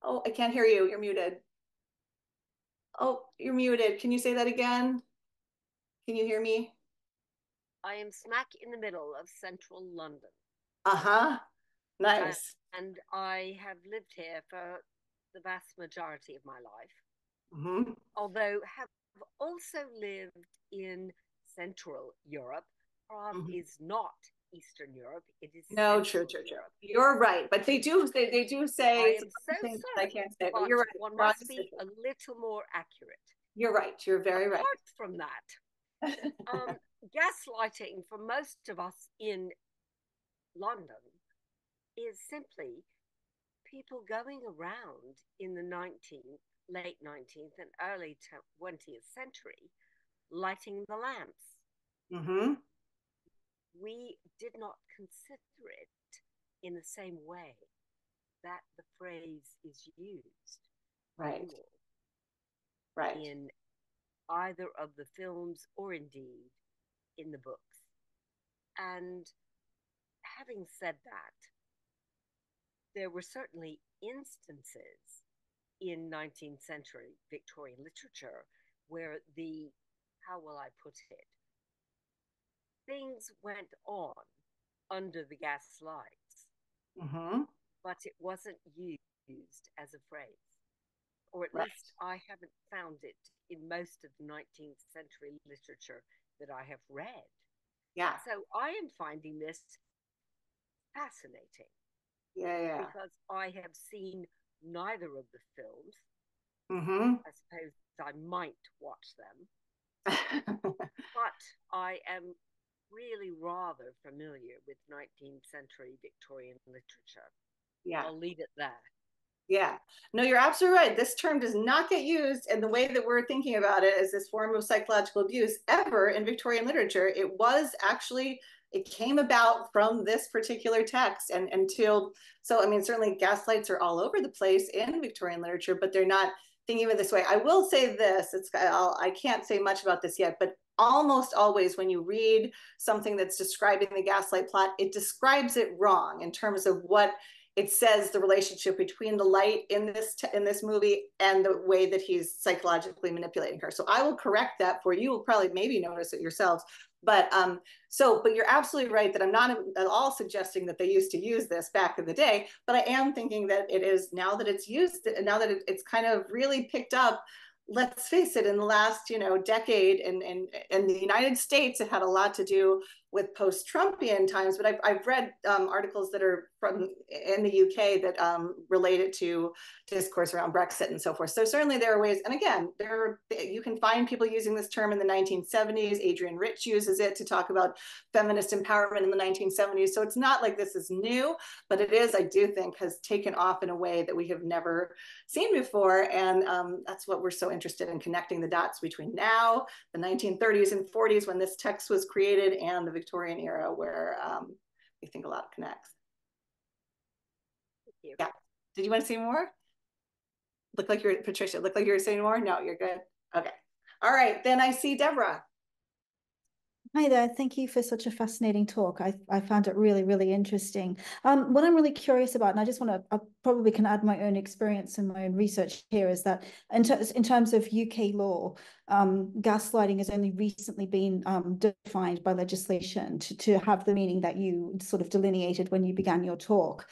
Oh, I can't hear you. You're muted. Oh, you're muted. Can you say that again? Can you hear me? I am smack in the middle of central London. Uh huh. Nice. Uh, and I have lived here for the vast majority of my life. Mm-hmm. Although have also lived in Central Europe. Prague mm-hmm. is not Eastern Europe. It is no, true, true, true. You're right, but they do they, they do say I so sorry, I can't say, but, but you're right. One must be a little more accurate. You're right. You're very right. Apart from that, um, (laughs) gaslighting for most of us in London is simply people going around in the 19th, late 19th, and early 20th century lighting the lamps. Mm-hmm we did not consider it in the same way that the phrase is used. Right. Right. In either of the films or indeed in the books. And having said that, there were certainly instances in 19th century Victorian literature where the, how will I put it, things went on under the gas lights, mm-hmm. but it wasn't used as a phrase. Or at right. least I haven't found it in most of the 19th century literature that I have read. Yeah. So I am finding this fascinating. Yeah, yeah. Because I have seen neither of the films. Mm-hmm. I suppose I might watch them. (laughs) but I am really rather familiar with 19th century Victorian literature. Yeah. I'll leave it there. Yeah. No, you're absolutely right. This term does not get used in the way that we're thinking about it as this form of psychological abuse ever in Victorian literature. It was actually it came about from this particular text and until so i mean certainly gaslights are all over the place in victorian literature but they're not thinking of it this way i will say this it's I'll, i can't say much about this yet but almost always when you read something that's describing the gaslight plot it describes it wrong in terms of what it says the relationship between the light in this in this movie and the way that he's psychologically manipulating her. So I will correct that for you. You will probably maybe notice it yourselves. But um, so, but you're absolutely right that I'm not at all suggesting that they used to use this back in the day. But I am thinking that it is now that it's used, now that it, it's kind of really picked up let's face it, in the last you know decade in, in, in the United States, it had a lot to do with post-Trumpian times. But I've, I've read um, articles that are from in the UK that um, related to discourse around Brexit and so forth. So certainly there are ways, and again, there you can find people using this term in the 1970s. Adrienne Rich uses it to talk about feminist empowerment in the 1970s. So it's not like this is new, but it is, I do think, has taken off in a way that we have never seen before, and um, that's what we're so interested in connecting the dots between now, the 1930s and 40s when this text was created, and the Victorian era where um, we think a lot connects. Yeah. Did you want to see more? Look like you're Patricia. Look like you're saying more. No, you're good. Okay. All right. Then I see Deborah. Hi there. Thank you for such a fascinating talk. I, I found it really, really interesting. Um, what I'm really curious about, and I just want to, I probably can add my own experience and my own research here, is that in, ter in terms of UK law, um, gaslighting has only recently been um, defined by legislation to, to have the meaning that you sort of delineated when you began your talk.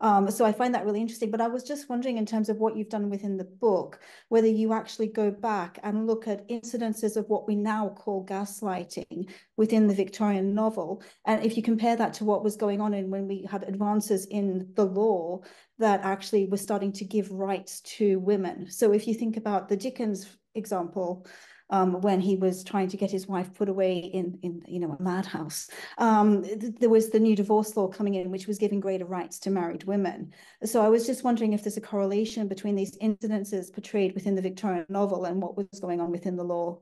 Um, so I find that really interesting. But I was just wondering, in terms of what you've done within the book, whether you actually go back and look at incidences of what we now call gaslighting within the Victorian novel, and if you compare that to what was going on in when we had advances in the law that actually were starting to give rights to women. So if you think about the Dickens example, um, when he was trying to get his wife put away in, in you know, a madhouse. Um, th there was the new divorce law coming in, which was giving greater rights to married women. So I was just wondering if there's a correlation between these incidences portrayed within the Victorian novel and what was going on within the law.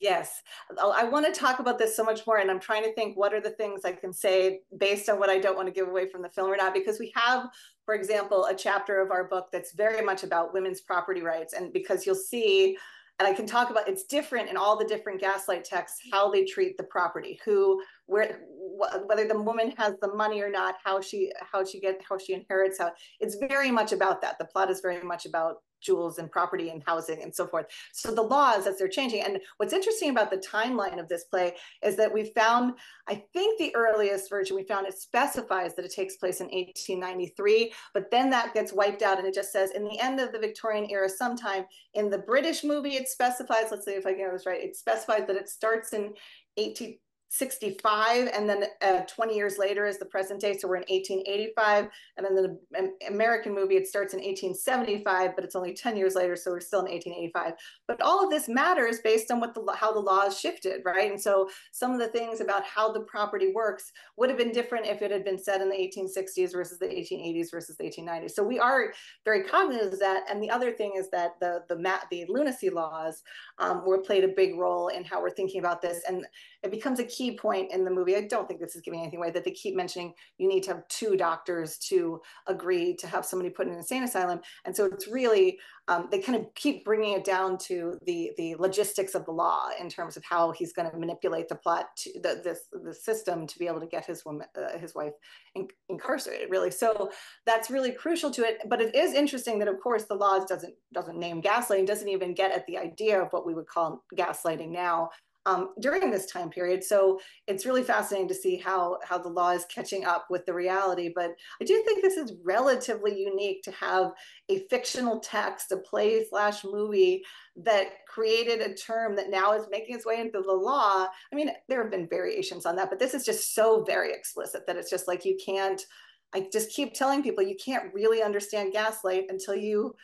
Yes, I want to talk about this so much more, and I'm trying to think what are the things I can say based on what I don't want to give away from the film or not, because we have, for example, a chapter of our book that's very much about women's property rights, and because you'll see and I can talk about it's different in all the different gaslight texts how they treat the property, who where whether the woman has the money or not, how she how she get how she inherits how it's very much about that. The plot is very much about jewels and property and housing and so forth. So the laws as they're changing. And what's interesting about the timeline of this play is that we found, I think the earliest version we found it specifies that it takes place in 1893, but then that gets wiped out and it just says in the end of the Victorian era sometime. In the British movie, it specifies, let's see if I get this right, it specifies that it starts in 18 65 and then uh, 20 years later is the present day so we're in 1885 and then the american movie it starts in 1875 but it's only 10 years later so we're still in 1885 but all of this matters based on what the how the law has shifted right? And so some of the things about how the property works would have been different if it had been said in the 1860s versus the 1880s versus the 1890s so we are very cognizant of that and the other thing is that the the mat the lunacy laws um, were played a big role in how we're thinking about this and it becomes a key point in the movie. I don't think this is giving anything away that they keep mentioning you need to have two doctors to agree to have somebody put in an insane asylum. And so it's really, um, they kind of keep bringing it down to the, the logistics of the law in terms of how he's going to manipulate the plot to the, this, the system to be able to get his woman, uh, his wife in, incarcerated really. So that's really crucial to it. But it is interesting that of course the laws doesn't, doesn't name gaslighting, doesn't even get at the idea of what we would call gaslighting now um, during this time period. So it's really fascinating to see how, how the law is catching up with the reality. But I do think this is relatively unique to have a fictional text, a play slash movie that created a term that now is making its way into the law. I mean, there have been variations on that, but this is just so very explicit that it's just like you can't, I just keep telling people you can't really understand gaslight until you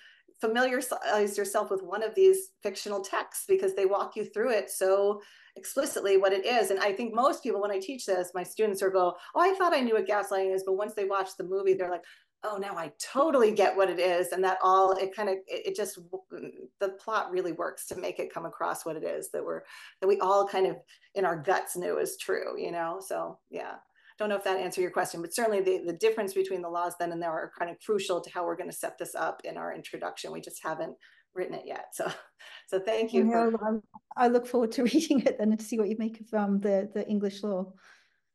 familiarize yourself with one of these fictional texts because they walk you through it so explicitly what it is. And I think most people, when I teach this, my students are go, oh, I thought I knew what gaslighting is. But once they watch the movie, they're like, oh, now I totally get what it is. And that all, it kind of, it, it just, the plot really works to make it come across what it is that we're, that we all kind of in our guts knew is true, you know? So yeah don't know if that answered your question, but certainly the, the difference between the laws then and there are kind of crucial to how we're going to set this up in our introduction. We just haven't written it yet. So, (laughs) so thank you. For... I look forward to (laughs) reading it and to see what you make of um, the, the English law.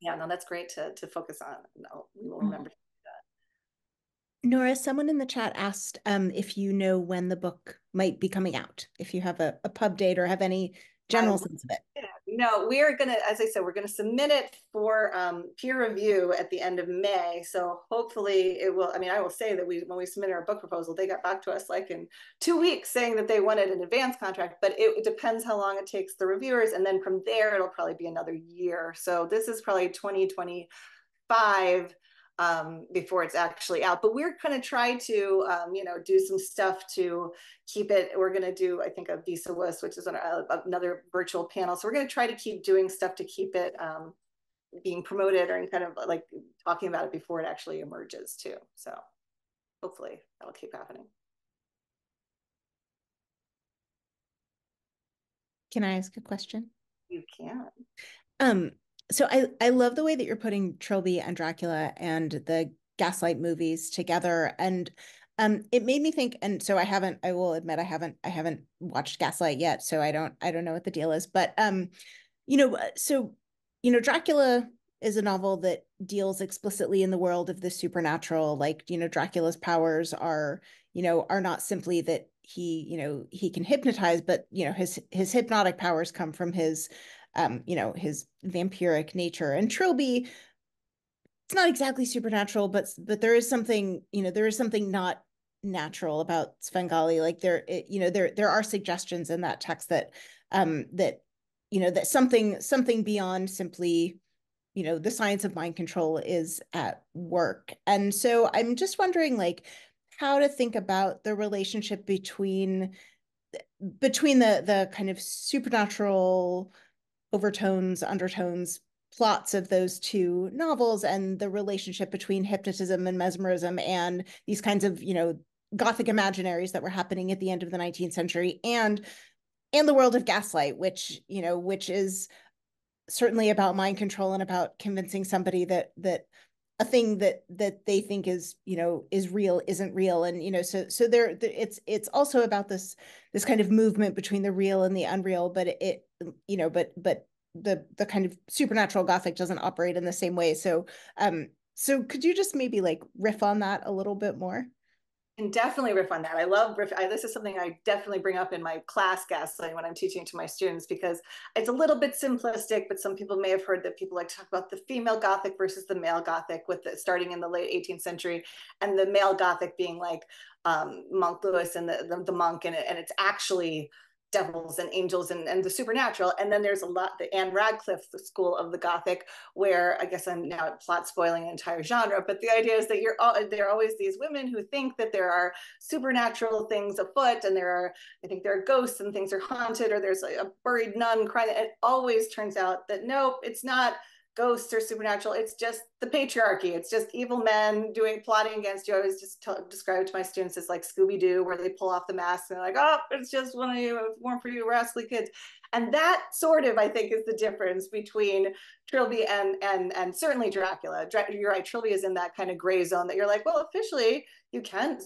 Yeah, no, that's great to, to focus on. No, we will mm. remember. Nora, someone in the chat asked um, if you know when the book might be coming out, if you have a, a pub date or have any general um, sense of it. No, we are going to, as I said, we're going to submit it for um, peer review at the end of May. So hopefully it will, I mean, I will say that we, when we submitted our book proposal, they got back to us like in two weeks saying that they wanted an advance contract, but it, it depends how long it takes the reviewers. And then from there, it'll probably be another year. So this is probably 2025 um, before it's actually out. But we're going to try to, um, you know, do some stuff to keep it. We're going to do, I think, a Visa List, which is an, a, another virtual panel. So we're going to try to keep doing stuff to keep it um, being promoted or kind of like talking about it before it actually emerges too. So hopefully that'll keep happening. Can I ask a question? You can. Um, so I I love the way that you're putting Trilby and Dracula and the Gaslight movies together and um it made me think and so I haven't I will admit I haven't I haven't watched Gaslight yet so I don't I don't know what the deal is but um you know uh, so you know Dracula is a novel that deals explicitly in the world of the supernatural like you know Dracula's powers are you know are not simply that he you know he can hypnotize but you know his his hypnotic powers come from his um, you know, his vampiric nature. And Trilby, it's not exactly supernatural, but but there is something, you know, there is something not natural about Svengali. Like there, it, you know, there there are suggestions in that text that um that you know that something something beyond simply you know the science of mind control is at work and so i'm just wondering like how to think about the relationship between between the the kind of supernatural overtones, undertones, plots of those two novels and the relationship between hypnotism and mesmerism and these kinds of, you know, gothic imaginaries that were happening at the end of the 19th century and and the world of gaslight which you know which is certainly about mind control and about convincing somebody that that a thing that that they think is you know is real isn't real. And you know so so there it's it's also about this this kind of movement between the real and the unreal but it you know but but the the kind of supernatural gothic doesn't operate in the same way. So um so could you just maybe like riff on that a little bit more and definitely riff on that. I love riff. I, this is something I definitely bring up in my class gaslighting when I'm teaching to my students because it's a little bit simplistic, but some people may have heard that people like to talk about the female Gothic versus the male Gothic with the, starting in the late 18th century and the male Gothic being like um, Monk Lewis and the, the, the monk and, and it's actually devils and angels and, and the supernatural. And then there's a lot, the Ann Radcliffe the school of the Gothic, where I guess I'm now plot spoiling an entire genre, but the idea is that you're all, there are always these women who think that there are supernatural things afoot and there are, I think there are ghosts and things are haunted or there's a, a buried nun crying. It always turns out that nope, it's not ghosts or supernatural. It's just the patriarchy. It's just evil men doing plotting against you. I always just t- describe to my students as like Scooby Doo, where they pull off the mask and they're like, "Oh, it's just one of you, one for you, rascally kids." And that sort of, I think, is the difference between Trilby and and and certainly Dracula. Dra- you're right. Trilby is in that kind of gray zone that you're like, well, officially, you can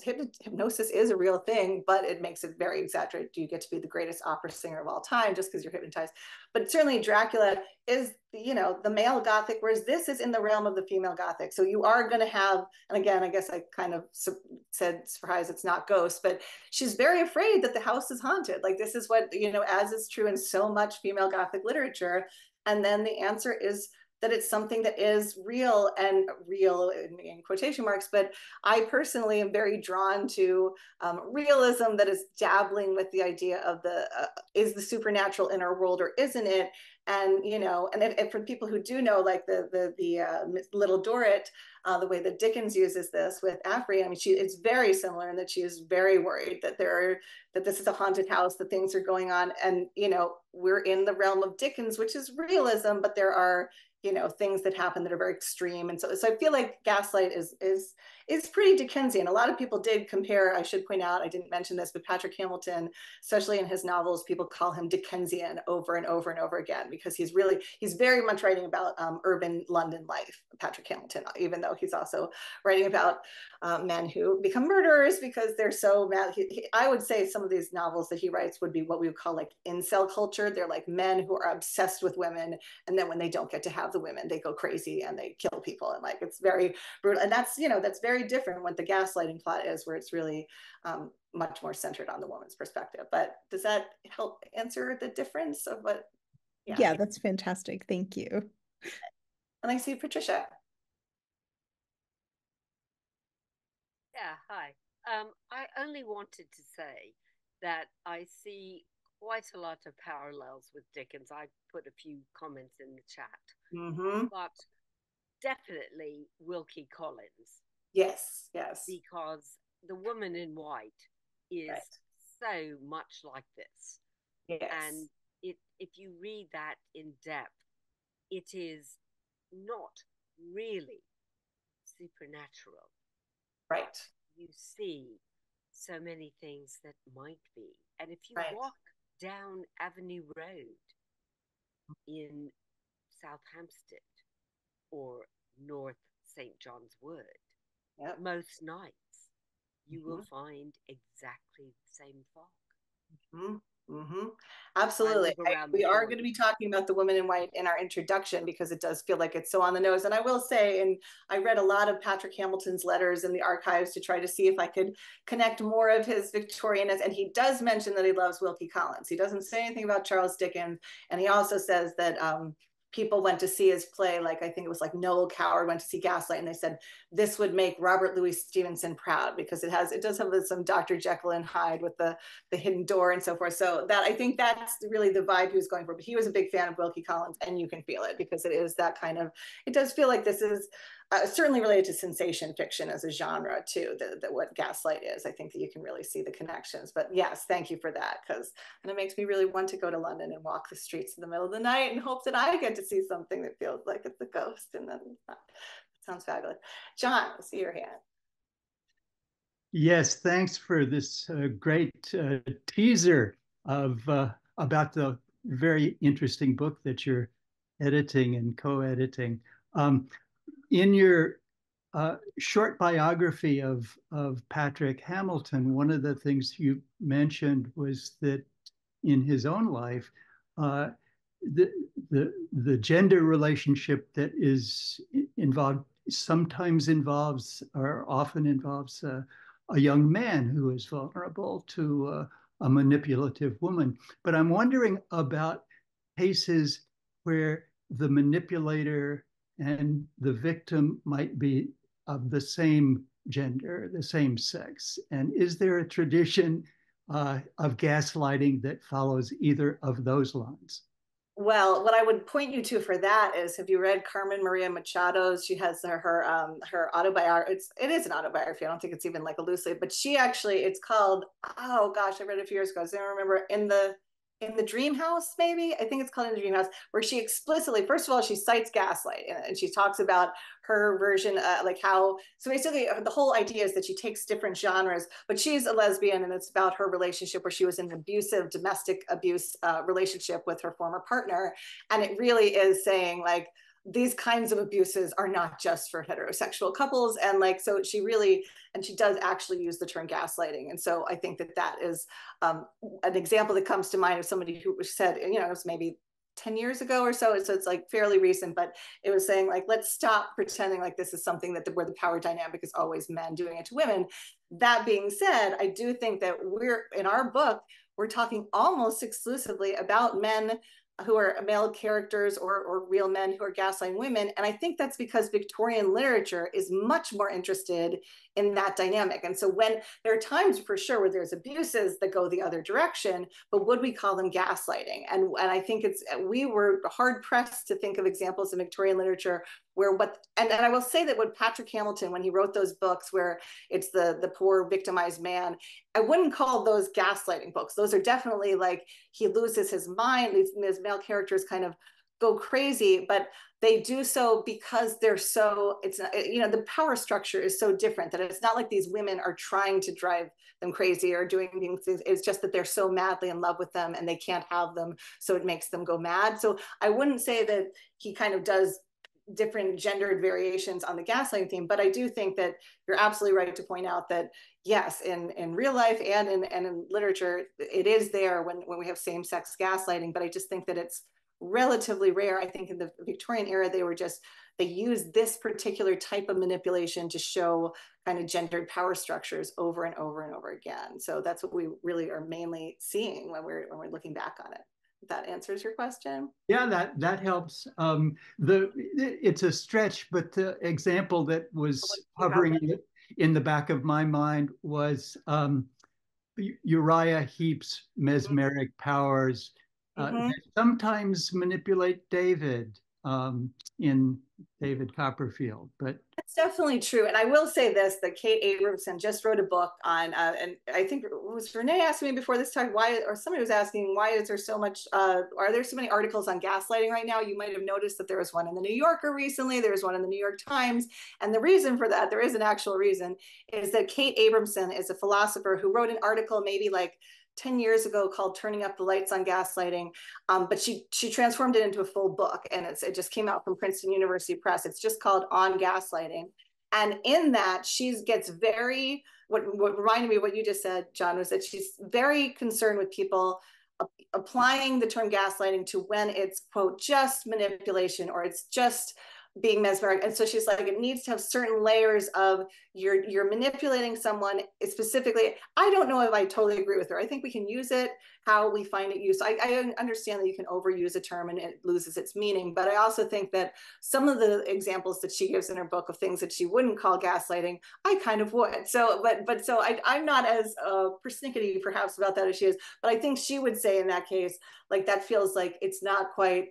hypnosis is a real thing, but it makes it very exaggerated. Do you get to be the greatest opera singer of all time just because you're hypnotized. But certainly, Dracula is you know the male Gothic, whereas this is in the realm of the female Gothic. So you are going to have, and again, I guess I kind of su- said surprise, it's not ghosts, but she's very afraid that the house is haunted. Like this is what you know, as is true in so much female Gothic literature and then the answer is that it's something that is real and real in, in quotation marks. But I personally am very drawn to um, realism that is dabbling with the idea of the uh, is the supernatural in our world or isn't it? And you know, and for people who do know, like the the the uh, Little Dorrit, uh, the way that Dickens uses this with Affery I mean, she it's very similar in that she is very worried that there are that this is a haunted house, that things are going on, and you know, we're in the realm of Dickens, which is realism, but there are you know things that happen that are very extreme. And so so i feel like gaslight is is is pretty Dickensian. A lot of people did compare, I should point out, I didn't mention this, but Patrick Hamilton, especially in his novels, people call him Dickensian over and over and over again because he's really, he's very much writing about um, urban London life, Patrick Hamilton, even though he's also writing about uh, men who become murderers because they're so mad. He, he, I would say some of these novels that he writes would be what we would call like incel culture. They're like men who are obsessed with women. And then when they don't get to have the women, they go crazy and they kill people. And like, it's very brutal. And that's, you know, that's very different what the gaslighting plot is, where it's really um, much more centered on the woman's perspective. But does that help answer the difference of what? Yeah, yeah that's fantastic. Thank you. And I see Patricia. Yeah, hi. Um, I only wanted to say that I see quite a lot of parallels with Dickens. I put a few comments in the chat, mm-hmm. but definitely Wilkie Collins. Yes, yes. Because the woman in white is right. so much like this. Yes. And it, if you read that in depth, it is not really supernatural. Right. You see so many things that might be. And if you right. walk down Avenue Road in South Hampstead or North St. John's Wood, yep. most nights you mm-hmm. will find exactly the same fog. Mm-hmm. Mm-hmm. Absolutely. I, we are going to be talking about the woman in white in our introduction because it does feel like it's so on the nose. And I will say, and I read a lot of Patrick Hamilton's letters in the archives to try to see if I could connect more of his Victorianness. And he does mention that he loves Wilkie Collins. He doesn't say anything about Charles Dickens. And he also says that um, people went to see his play, like I think it was like Noel Coward went to see Gaslight, and they said this would make Robert Louis Stevenson proud because it has it does have uh, some Dr. Jekyll and Hyde with the the hidden door and so forth. So that I think that's really the vibe he was going for. But he was a big fan of Wilkie Collins, and you can feel it because it is that kind of. It does feel like this is uh, certainly related to sensation fiction as a genre too that, that what gaslight is. I think that you can really see the connections but yes thank you for that because and it makes me really want to go to london and walk the streets in the middle of the night and hope that i get to see something that feels like it's a ghost and then it sounds fabulous. John I see your hand. Yes thanks for this uh, great uh, teaser of uh, about the very interesting book that you're editing and co-editing. Um, in your uh, short biography of, of Patrick Hamilton, one of the things you mentioned was that in his own life, uh, the, the, the gender relationship that is involved sometimes involves or often involves uh, a young man who is vulnerable to uh, a manipulative woman. But I'm wondering about cases where the manipulator and the victim might be of the same gender, the same sex? And is there a tradition uh, of gaslighting that follows either of those lines? Well, what I would point you to for that is have you read Carmen Maria Machado's? She has her her, um, her autobiography. It's it is an autobiography. I don't think it's even like a loosely, but she actually it's called. Oh gosh, I read it a few years ago. I don't remember in the in the dream house maybe? I think it's called in the dream house where she explicitly first of all she cites gaslight and she talks about her version uh, like how so basically uh, the whole idea is that she takes different genres but she's a lesbian and it's about her relationship where she was in an abusive domestic abuse uh, relationship with her former partner and it really is saying like these kinds of abuses are not just for heterosexual couples and like so she really and she does actually use the term gaslighting and so i think that that is um, an example that comes to mind of somebody who said you know it was maybe 10 years ago or so so it's like fairly recent but it was saying like let's stop pretending like this is something that the, where the power dynamic is always men doing it to women that being said i do think that we're in our book we're talking almost exclusively about men who are male characters or, or real men who are gaslighting women. And I think that's because Victorian literature is much more interested in that dynamic. And so when there are times for sure where there's abuses that go the other direction, but would we call them gaslighting? And, and I think it's, we were hard pressed to think of examples in Victorian literature where what, and, and I will say that when Patrick Hamilton, when he wrote those books where it's the, the poor victimized man, I wouldn't call those gaslighting books. Those are definitely like, he loses his mind, his male characters kind of go crazy, but they do so because they're so it's uh, you know the power structure is so different that it's not like these women are trying to drive them crazy or doing things it's just that they're so madly in love with them and they can't have them so it makes them go mad. So i wouldn't say that he kind of does different gendered variations on the gaslighting theme but i do think that you're absolutely right to point out that yes in in real life and in and in literature it is there when when we have same-sex gaslighting but i just think that it's relatively rare. I think in the Victorian era, they were just, they used this particular type of manipulation to show kind of gendered power structures over and over and over again. So that's what we really are mainly seeing when we're, when we're looking back on it. If that answers your question. Yeah, that, that helps. Um, the, it's a stretch, but the example that was hovering in the, in the back of my mind was um, Uriah Heep's mesmeric powers uh, mm-hmm. sometimes manipulate David um, in David Copperfield, but that's definitely true. And I will say this: that Kate Abramson just wrote a book on, uh, and I think it was Renee asking me before this time why, or somebody was asking why is there so much? Uh, are there so many articles on gaslighting right now? You might have noticed that there was one in the New Yorker recently. There was one in the New York Times, and the reason for that, there is an actual reason, is that Kate Abramson is a philosopher who wrote an article maybe like 10 years ago called turning up the lights on gaslighting um, but she she transformed it into a full book and it's, it just came out from princeton university press. It's just called on gaslighting. And in that she gets very what, what reminded me what you just said john was that she's very concerned with people applying the term gaslighting to when it's quote just manipulation or it's just being mesmeric. And so she's like it needs to have certain layers of you're you're manipulating someone specifically. I don't know if i totally agree with her. I think we can use it how we find it used I, I understand that you can overuse a term and it loses its meaning but i also think that some of the examples that she gives in her book of things that she wouldn't call gaslighting i kind of would. So but but so I, i'm not as uh, persnickety perhaps about that as she is but i think she would say in that case like that feels like it's not quite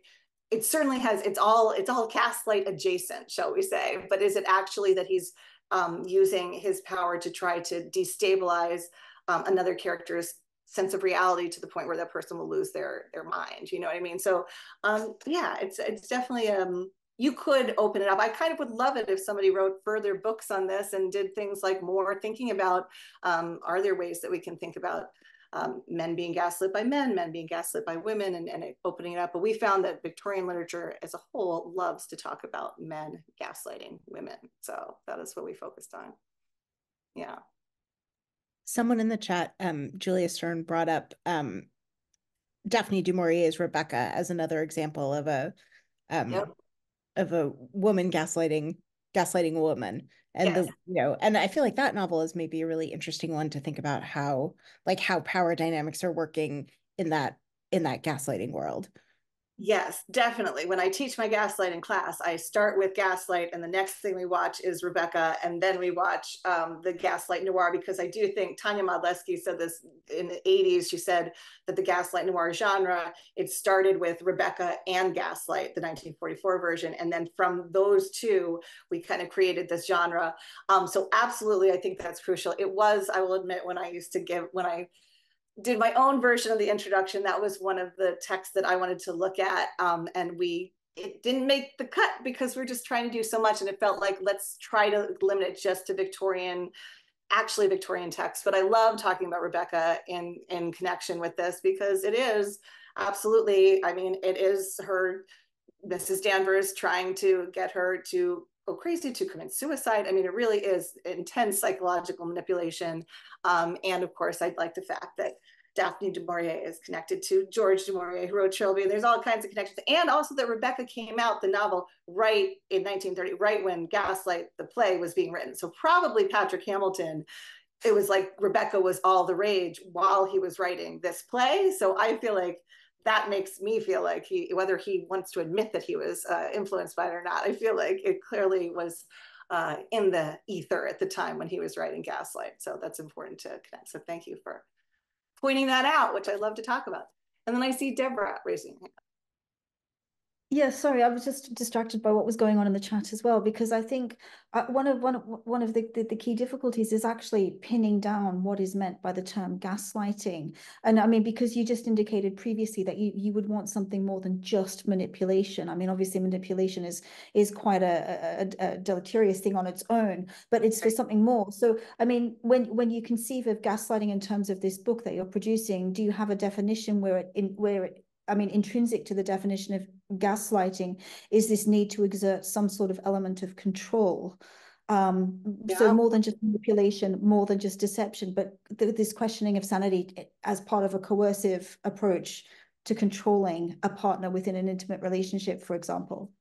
it certainly has it's all it's all gaslight adjacent shall we say but is it actually that he's um, using his power to try to destabilize um, another character's sense of reality to the point where that person will lose their their mind you know what i mean? So um, yeah it's it's definitely um you could open it up. I kind of would love it if somebody wrote further books on this and did things like more thinking about um, are there ways that we can think about um, men being gaslit by men, men being gaslit by women, and, and opening it up. But we found that Victorian literature as a whole loves to talk about men gaslighting women. So that is what we focused on. Yeah. Someone in the chat, um, Julia Stern brought up um, Daphne du Maurier's Rebecca as another example of a um, yep. of a woman gaslighting gaslighting a woman and yes. the you know and i feel like that novel is maybe a really interesting one to think about how like how power dynamics are working in that in that gaslighting world Yes, definitely. When I teach my gaslighting class, I start with Gaslight, and the next thing we watch is Rebecca, and then we watch um, the Gaslight Noir because I do think Tania Modleski said this in the 80s. She said that the Gaslight Noir genre it started with Rebecca and Gaslight, the 1944 version, and then from those two, we kind of created this genre. Um, so absolutely, I think that's crucial. It was, I will admit, when I used to give when I did my own version of the introduction. That was one of the texts that I wanted to look at. Um, and we, it didn't make the cut because we're just trying to do so much. And it felt like, let's try to limit it just to Victorian, actually Victorian text. But I love talking about Rebecca in, in connection with this because it is absolutely, I mean, it is her, Mrs. Danvers trying to get her to go crazy to commit suicide. I mean, it really is intense psychological manipulation. Um, and of course, I'd like the fact that Daphne du Maurier is connected to George du Maurier, who wrote Trilby. There's all kinds of connections. And also that Rebecca came out, the novel, right in 1930, right when Gaslight, the play, was being written. So probably Patrick Hamilton, it was like Rebecca was all the rage while he was writing this play. So I feel like that makes me feel like he, whether he wants to admit that he was uh, influenced by it or not, I feel like it clearly was uh, in the ether at the time when he was writing Gaslight. So that's important to connect. So thank you for pointing that out, which I love to talk about. And then I see Deborah raising her hand. Yeah, sorry, I was just distracted by what was going on in the chat as well, because I think uh, one of one of one of the, the, the key difficulties is actually pinning down what is meant by the term gaslighting. And I mean, because you just indicated previously that you you would want something more than just manipulation. I mean, obviously, manipulation is is quite a, a, a deleterious thing on its own, but it's for something more. So, I mean, when when you conceive of gaslighting in terms of this book that you're producing, do you have a definition where it in where it I mean, intrinsic to the definition of gaslighting is this need to exert some sort of element of control. Um, yeah. So more than just manipulation, more than just deception, but th this questioning of sanity as part of a coercive approach to controlling a partner within an intimate relationship, for example.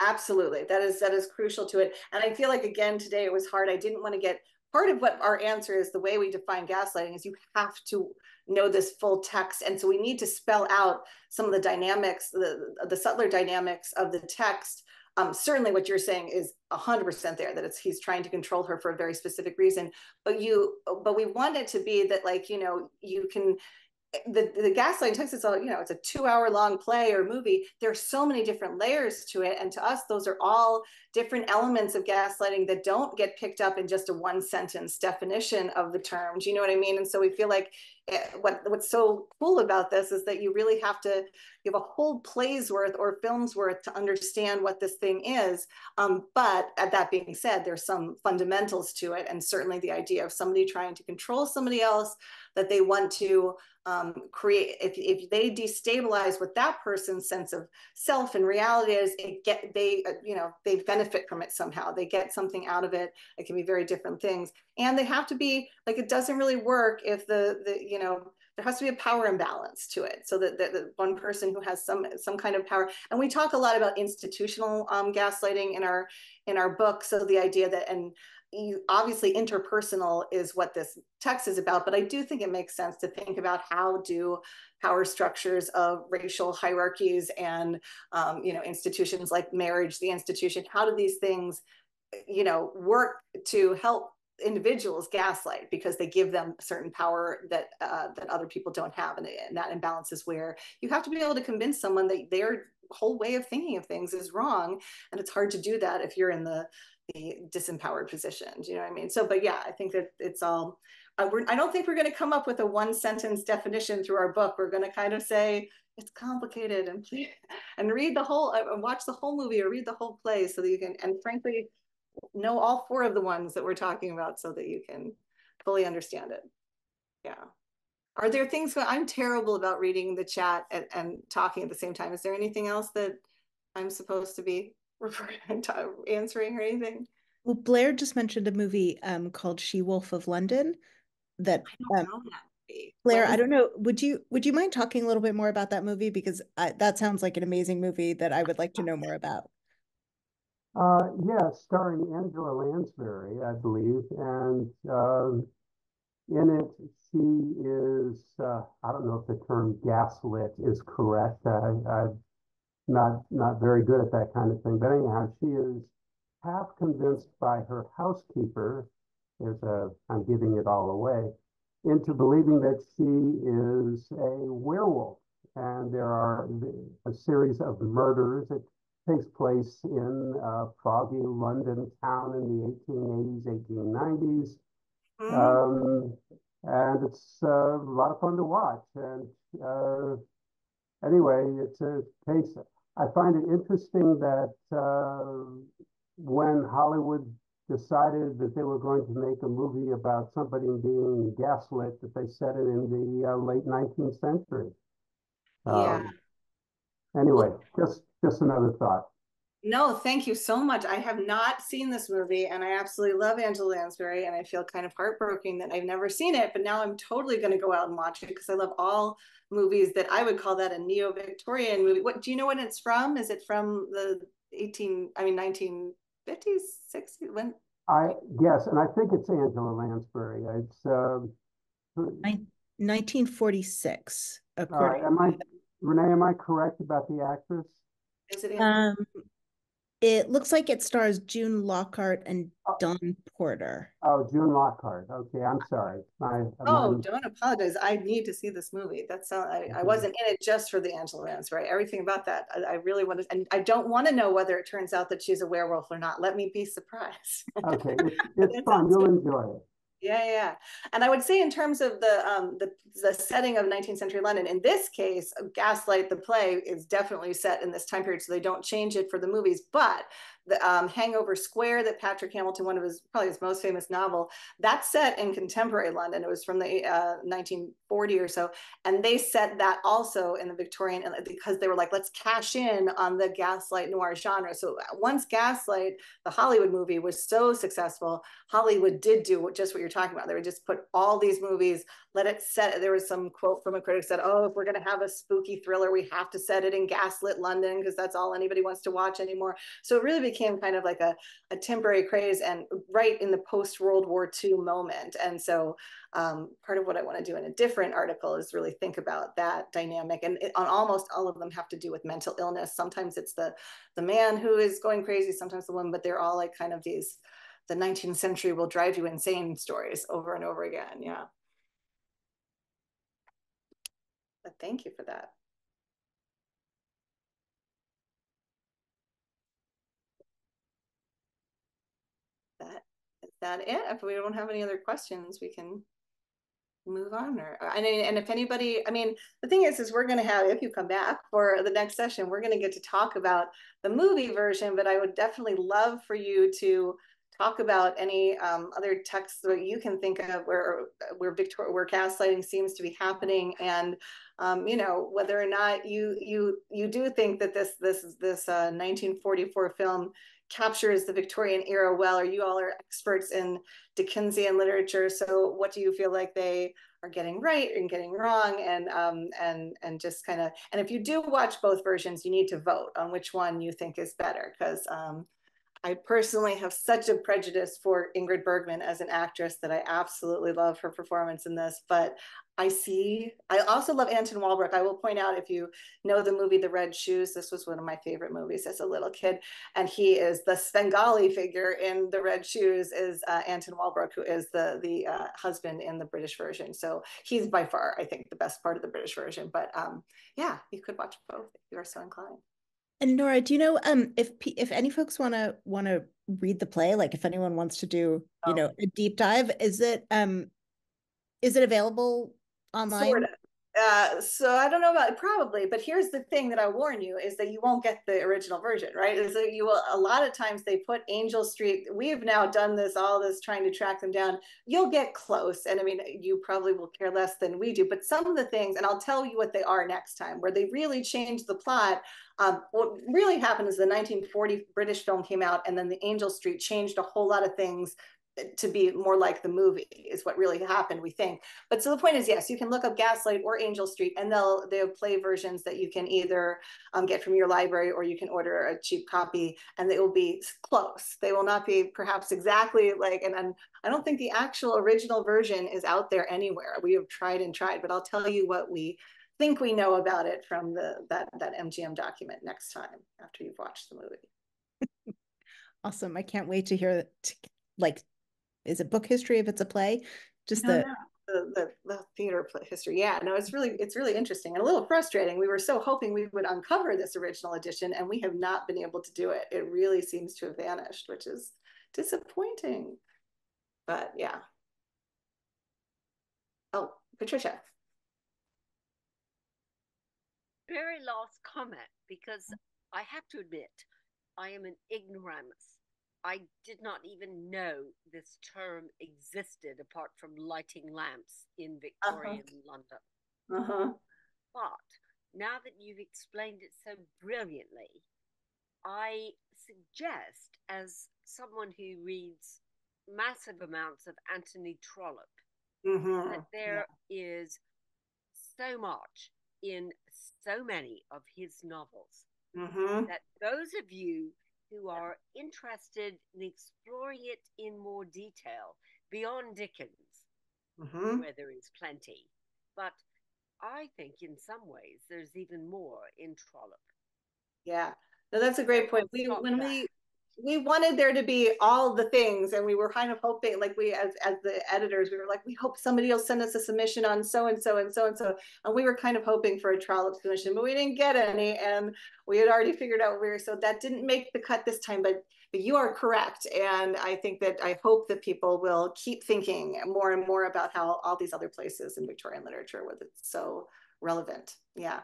Absolutely, that is that is crucial to it. And I feel like again today it was hard. I didn't want to get part of what our answer is the way we define gaslighting is you have to know this full text. And so we need to spell out some of the dynamics the, the subtler dynamics of the text. Um, certainly what you're saying is 100% there that it's he's trying to control her for a very specific reason. But you but we want it to be that like you know you can the the gaslighting text is a you know it's a two hour long play or movie. There's so many different layers to it. And to us those are all different elements of gaslighting that don't get picked up in just a one sentence definition of the term. Do you know what i mean? And so we feel like it, eh, what what's so cool about this is that you really have to give a whole play's worth or film's worth to understand what this thing is. Um, but at that being said there's some fundamentals to it. And certainly the idea of somebody trying to control somebody else that they want to um, create if, if they destabilize what that person's sense of self and reality is it get they uh, you know they benefit from it somehow. They get something out of it. It can be very different things. And they have to be like it doesn't really work if the the you know there has to be a power imbalance to it so that, that one person who has some some kind of power. And we talk a lot about institutional um, gaslighting in our in our book. So the idea that and obviously interpersonal is what this text is about, but I do think it makes sense to think about how do power structures of racial hierarchies and um, you know institutions like marriage, the institution, how do these things you know work to help individuals gaslight because they give them certain power that uh, that other people don't have, and, and that imbalance is where you have to be able to convince someone that their whole way of thinking of things is wrong, and it's hard to do that if you're in the disempowered positions you know what i mean? So but yeah i think that it's all uh, we're, i don't think we're going to come up with a one sentence definition through our book. We're going to kind of say it's complicated and and read the whole uh, watch the whole movie or read the whole play so that you can and frankly know all four of the ones that we're talking about so that you can fully understand it. Yeah. Are there things i'm terrible about reading the chat and, and talking at the same time. Is there anything else that i'm supposed to be (laughs) answering or anything. Well, Blair just mentioned a movie um, called She Wolf of London. That, um, that Blair, I don't know. Would you would you mind talking a little bit more about that movie because I, that sounds like an amazing movie that I would like to know more about. Uh, yeah, starring Angela Lansbury, I believe, and um, in it she is. Uh, I don't know if the term gaslit is correct. I, I not not very good at that kind of thing. But anyhow, she is half convinced by her housekeeper. There's a I'm giving it all away into believing that she is a werewolf, and there are a series of murders. It takes place in a foggy London town in the 1880s, 1890s. Mm-hmm. Um, and it's uh, a lot of fun to watch. And uh, anyway, it's a case. I find it interesting that uh, when Hollywood decided that they were going to make a movie about somebody being gaslit, that they set it in the uh, late 19th century. Yeah. Um, anyway, just just another thought. No, thank you so much. I have not seen this movie and I absolutely love Angela Lansbury and I feel kind of heartbroken that I've never seen it, but now I'm totally going to go out and watch it because I love all movies that I would call that a neo-Victorian movie. What do you know when it's from? Is it from the 18 I mean 1950s, 60s when I yes, and I think it's Angela Lansbury. It's uh, 1946 according uh, am I Renee am I correct about the actress? Is it um It looks like it stars June Lockhart and Oh. Don Porter. Oh, June Lockhart. Okay, I'm sorry. My, Oh, my- don't apologize. I need to see this movie. That's uh, I, I wasn't in it just for the Angela Lansbury. Everything about that, I, I really wanted, and I don't want to know whether it turns out that she's a werewolf or not. Let me be surprised. okay, (laughs) it's, it's fun. You'll enjoy it. Yeah, yeah. And I would say in terms of the um the the setting of 19th century London, in this case, Gaslight the play is definitely set in this time period, so they don't change it for the movies. But the um, Hangover Square that Patrick Hamilton, one of his probably his most famous novel, that's set in contemporary London. It was from the uh, 1940 or so, and they set that also in the Victorian because they were like, let's cash in on the Gaslight noir genre. So once Gaslight, the Hollywood movie, was so successful, Hollywood did do just what you're talking about. They would just put all these movies, let it set. There was some quote from a critic said, "Oh, if we're going to have a spooky thriller, we have to set it in gaslit London because that's all anybody wants to watch anymore." So it really became kind of like a, a temporary craze, and right in the post World War II moment. And so um, part of what I want to do in a different article is really think about that dynamic. And it, on almost all of them have to do with mental illness. Sometimes it's the the man who is going crazy, sometimes the woman, but they're all like kind of these the 19th century will drive you insane stories over and over again. Yeah. But thank you for that. That is that it? If we don't have any other questions, we can move on or I mean, and if anybody I mean the thing is is we're going to have if you come back for the next session we're going to get to talk about the movie version but I would definitely love for you to talk about any um, other texts that you can think of where where Victoria where gaslighting seems to be happening and um, you know whether or not you you you do think that this this this uh, 1944 film captures the Victorian era well, or you all are experts in Dickensian literature. So what do you feel like they are getting right and getting wrong? And um, and and just kind of and if you do watch both versions, you need to vote on which one you think is better because um, I personally have such a prejudice for Ingrid Bergman as an actress that I absolutely love her performance in this. But I see, I also love Anton Walbrook. I will point out if you know the movie The Red Shoes, this was one of my favorite movies as a little kid. And he is the Svengali figure in The Red Shoes is uh, Anton Walbrook, who is the, the uh, husband in the British version. So he's by far, I think, the best part of the British version. But um, yeah, you could watch both if you are so inclined. And Nora, do you know um if if any folks want to want to read the play, like if anyone wants to do, you Oh. know, a deep dive, is it um is it available online? Sort of. Uh, so I don't know about probably, but here's the thing that I warn you is that you won't get the original version, right? Is that you will a lot of times they put Angel Street. We've now done this, all this trying to track them down. You'll get close, and I mean, you probably will care less than we do. But some of the things, and I'll tell you what they are next time, where they really changed the plot. Um, what really happened is the 1940 British film came out, and then the Angel Street changed a whole lot of things to be more like the movie is what really happened we think. But so the point is yes you can look up gaslight or angel street and they'll they'll play versions that you can either um, get from your library or you can order a cheap copy and they will be close. They will not be perhaps exactly like and, and i don't think the actual original version is out there anywhere. We have tried and tried but i'll tell you what we think we know about it from the that that mgm document next time after you've watched the movie. (laughs) Awesome. I can't wait to hear like is it book history if it's a play? Just No, the no. the, the, the theater history. Yeah, no, it's really it's really interesting and a little frustrating. We were so hoping we would uncover this original edition, and we have not been able to do it. It really seems to have vanished, which is disappointing. But yeah. Oh, Patricia. Very last comment, because I have to admit, I am an ignoramus. I did not even know this term existed apart from lighting lamps in Victorian London. Uh huh. But now that you've explained it so brilliantly, I suggest, as someone who reads massive amounts of Anthony Trollope, Mm-hmm. that there is so much in so many of his novels Mm-hmm. that those of you who are interested in exploring it in more detail beyond Dickens, Mm-hmm. where there is plenty, but I think in some ways there's even more in Trollope. Yeah. No, that's a great point. We when we we wanted there to be all the things and we were kind of hoping like we as as the editors we were like we hope somebody will send us a submission on so and so and so and so and we were kind of hoping for a trial submission but we didn't get any and we had already figured out we were so that didn't make the cut this time but but you are correct and i think that i hope that people will keep thinking more and more about how all these other places in victorian literature was so relevant. Yeah.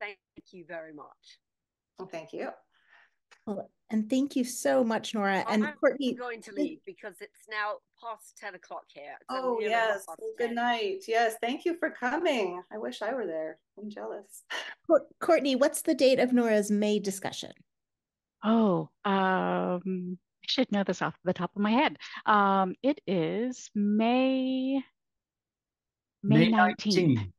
Thank you very much. Well thank you well, and thank you so much, Nora. And I'm Courtney. going to leave because it's now past 10 o'clock here. It's oh, yes. Good night. Yes. Thank you for coming. I wish I were there. I'm jealous. (laughs) Courtney, what's the date of Nora's May discussion? Oh, um, I should know this off the top of my head. Um, it is May May, May 19th. 19th.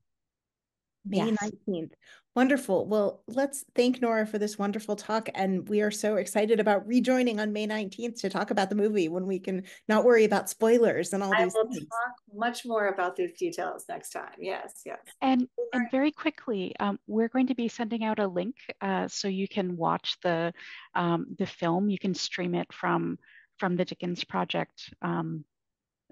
May yes. 19th. Wonderful. Well, let's thank Nora for this wonderful talk. And we are so excited about rejoining on May 19th to talk about the movie when we can not worry about spoilers and all I these will things. talk much more about these details next time. Yes, yes. And and very quickly, um, we're going to be sending out a link uh, so you can watch the um, the film. You can stream it from from the Dickens Project um,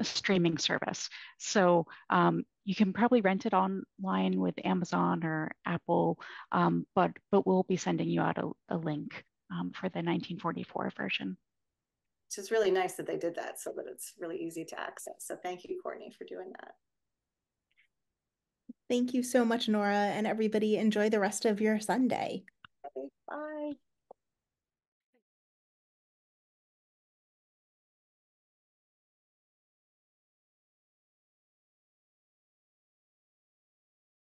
streaming service. So um, you can probably rent it online with Amazon or Apple, um, but but we'll be sending you out a, a link um, for the 1944 version. Which is really nice that they did that so that it's really easy to access. So thank you, Courtney, for doing that. Thank you so much, Nora, and everybody enjoy the rest of your Sunday. Okay, bye.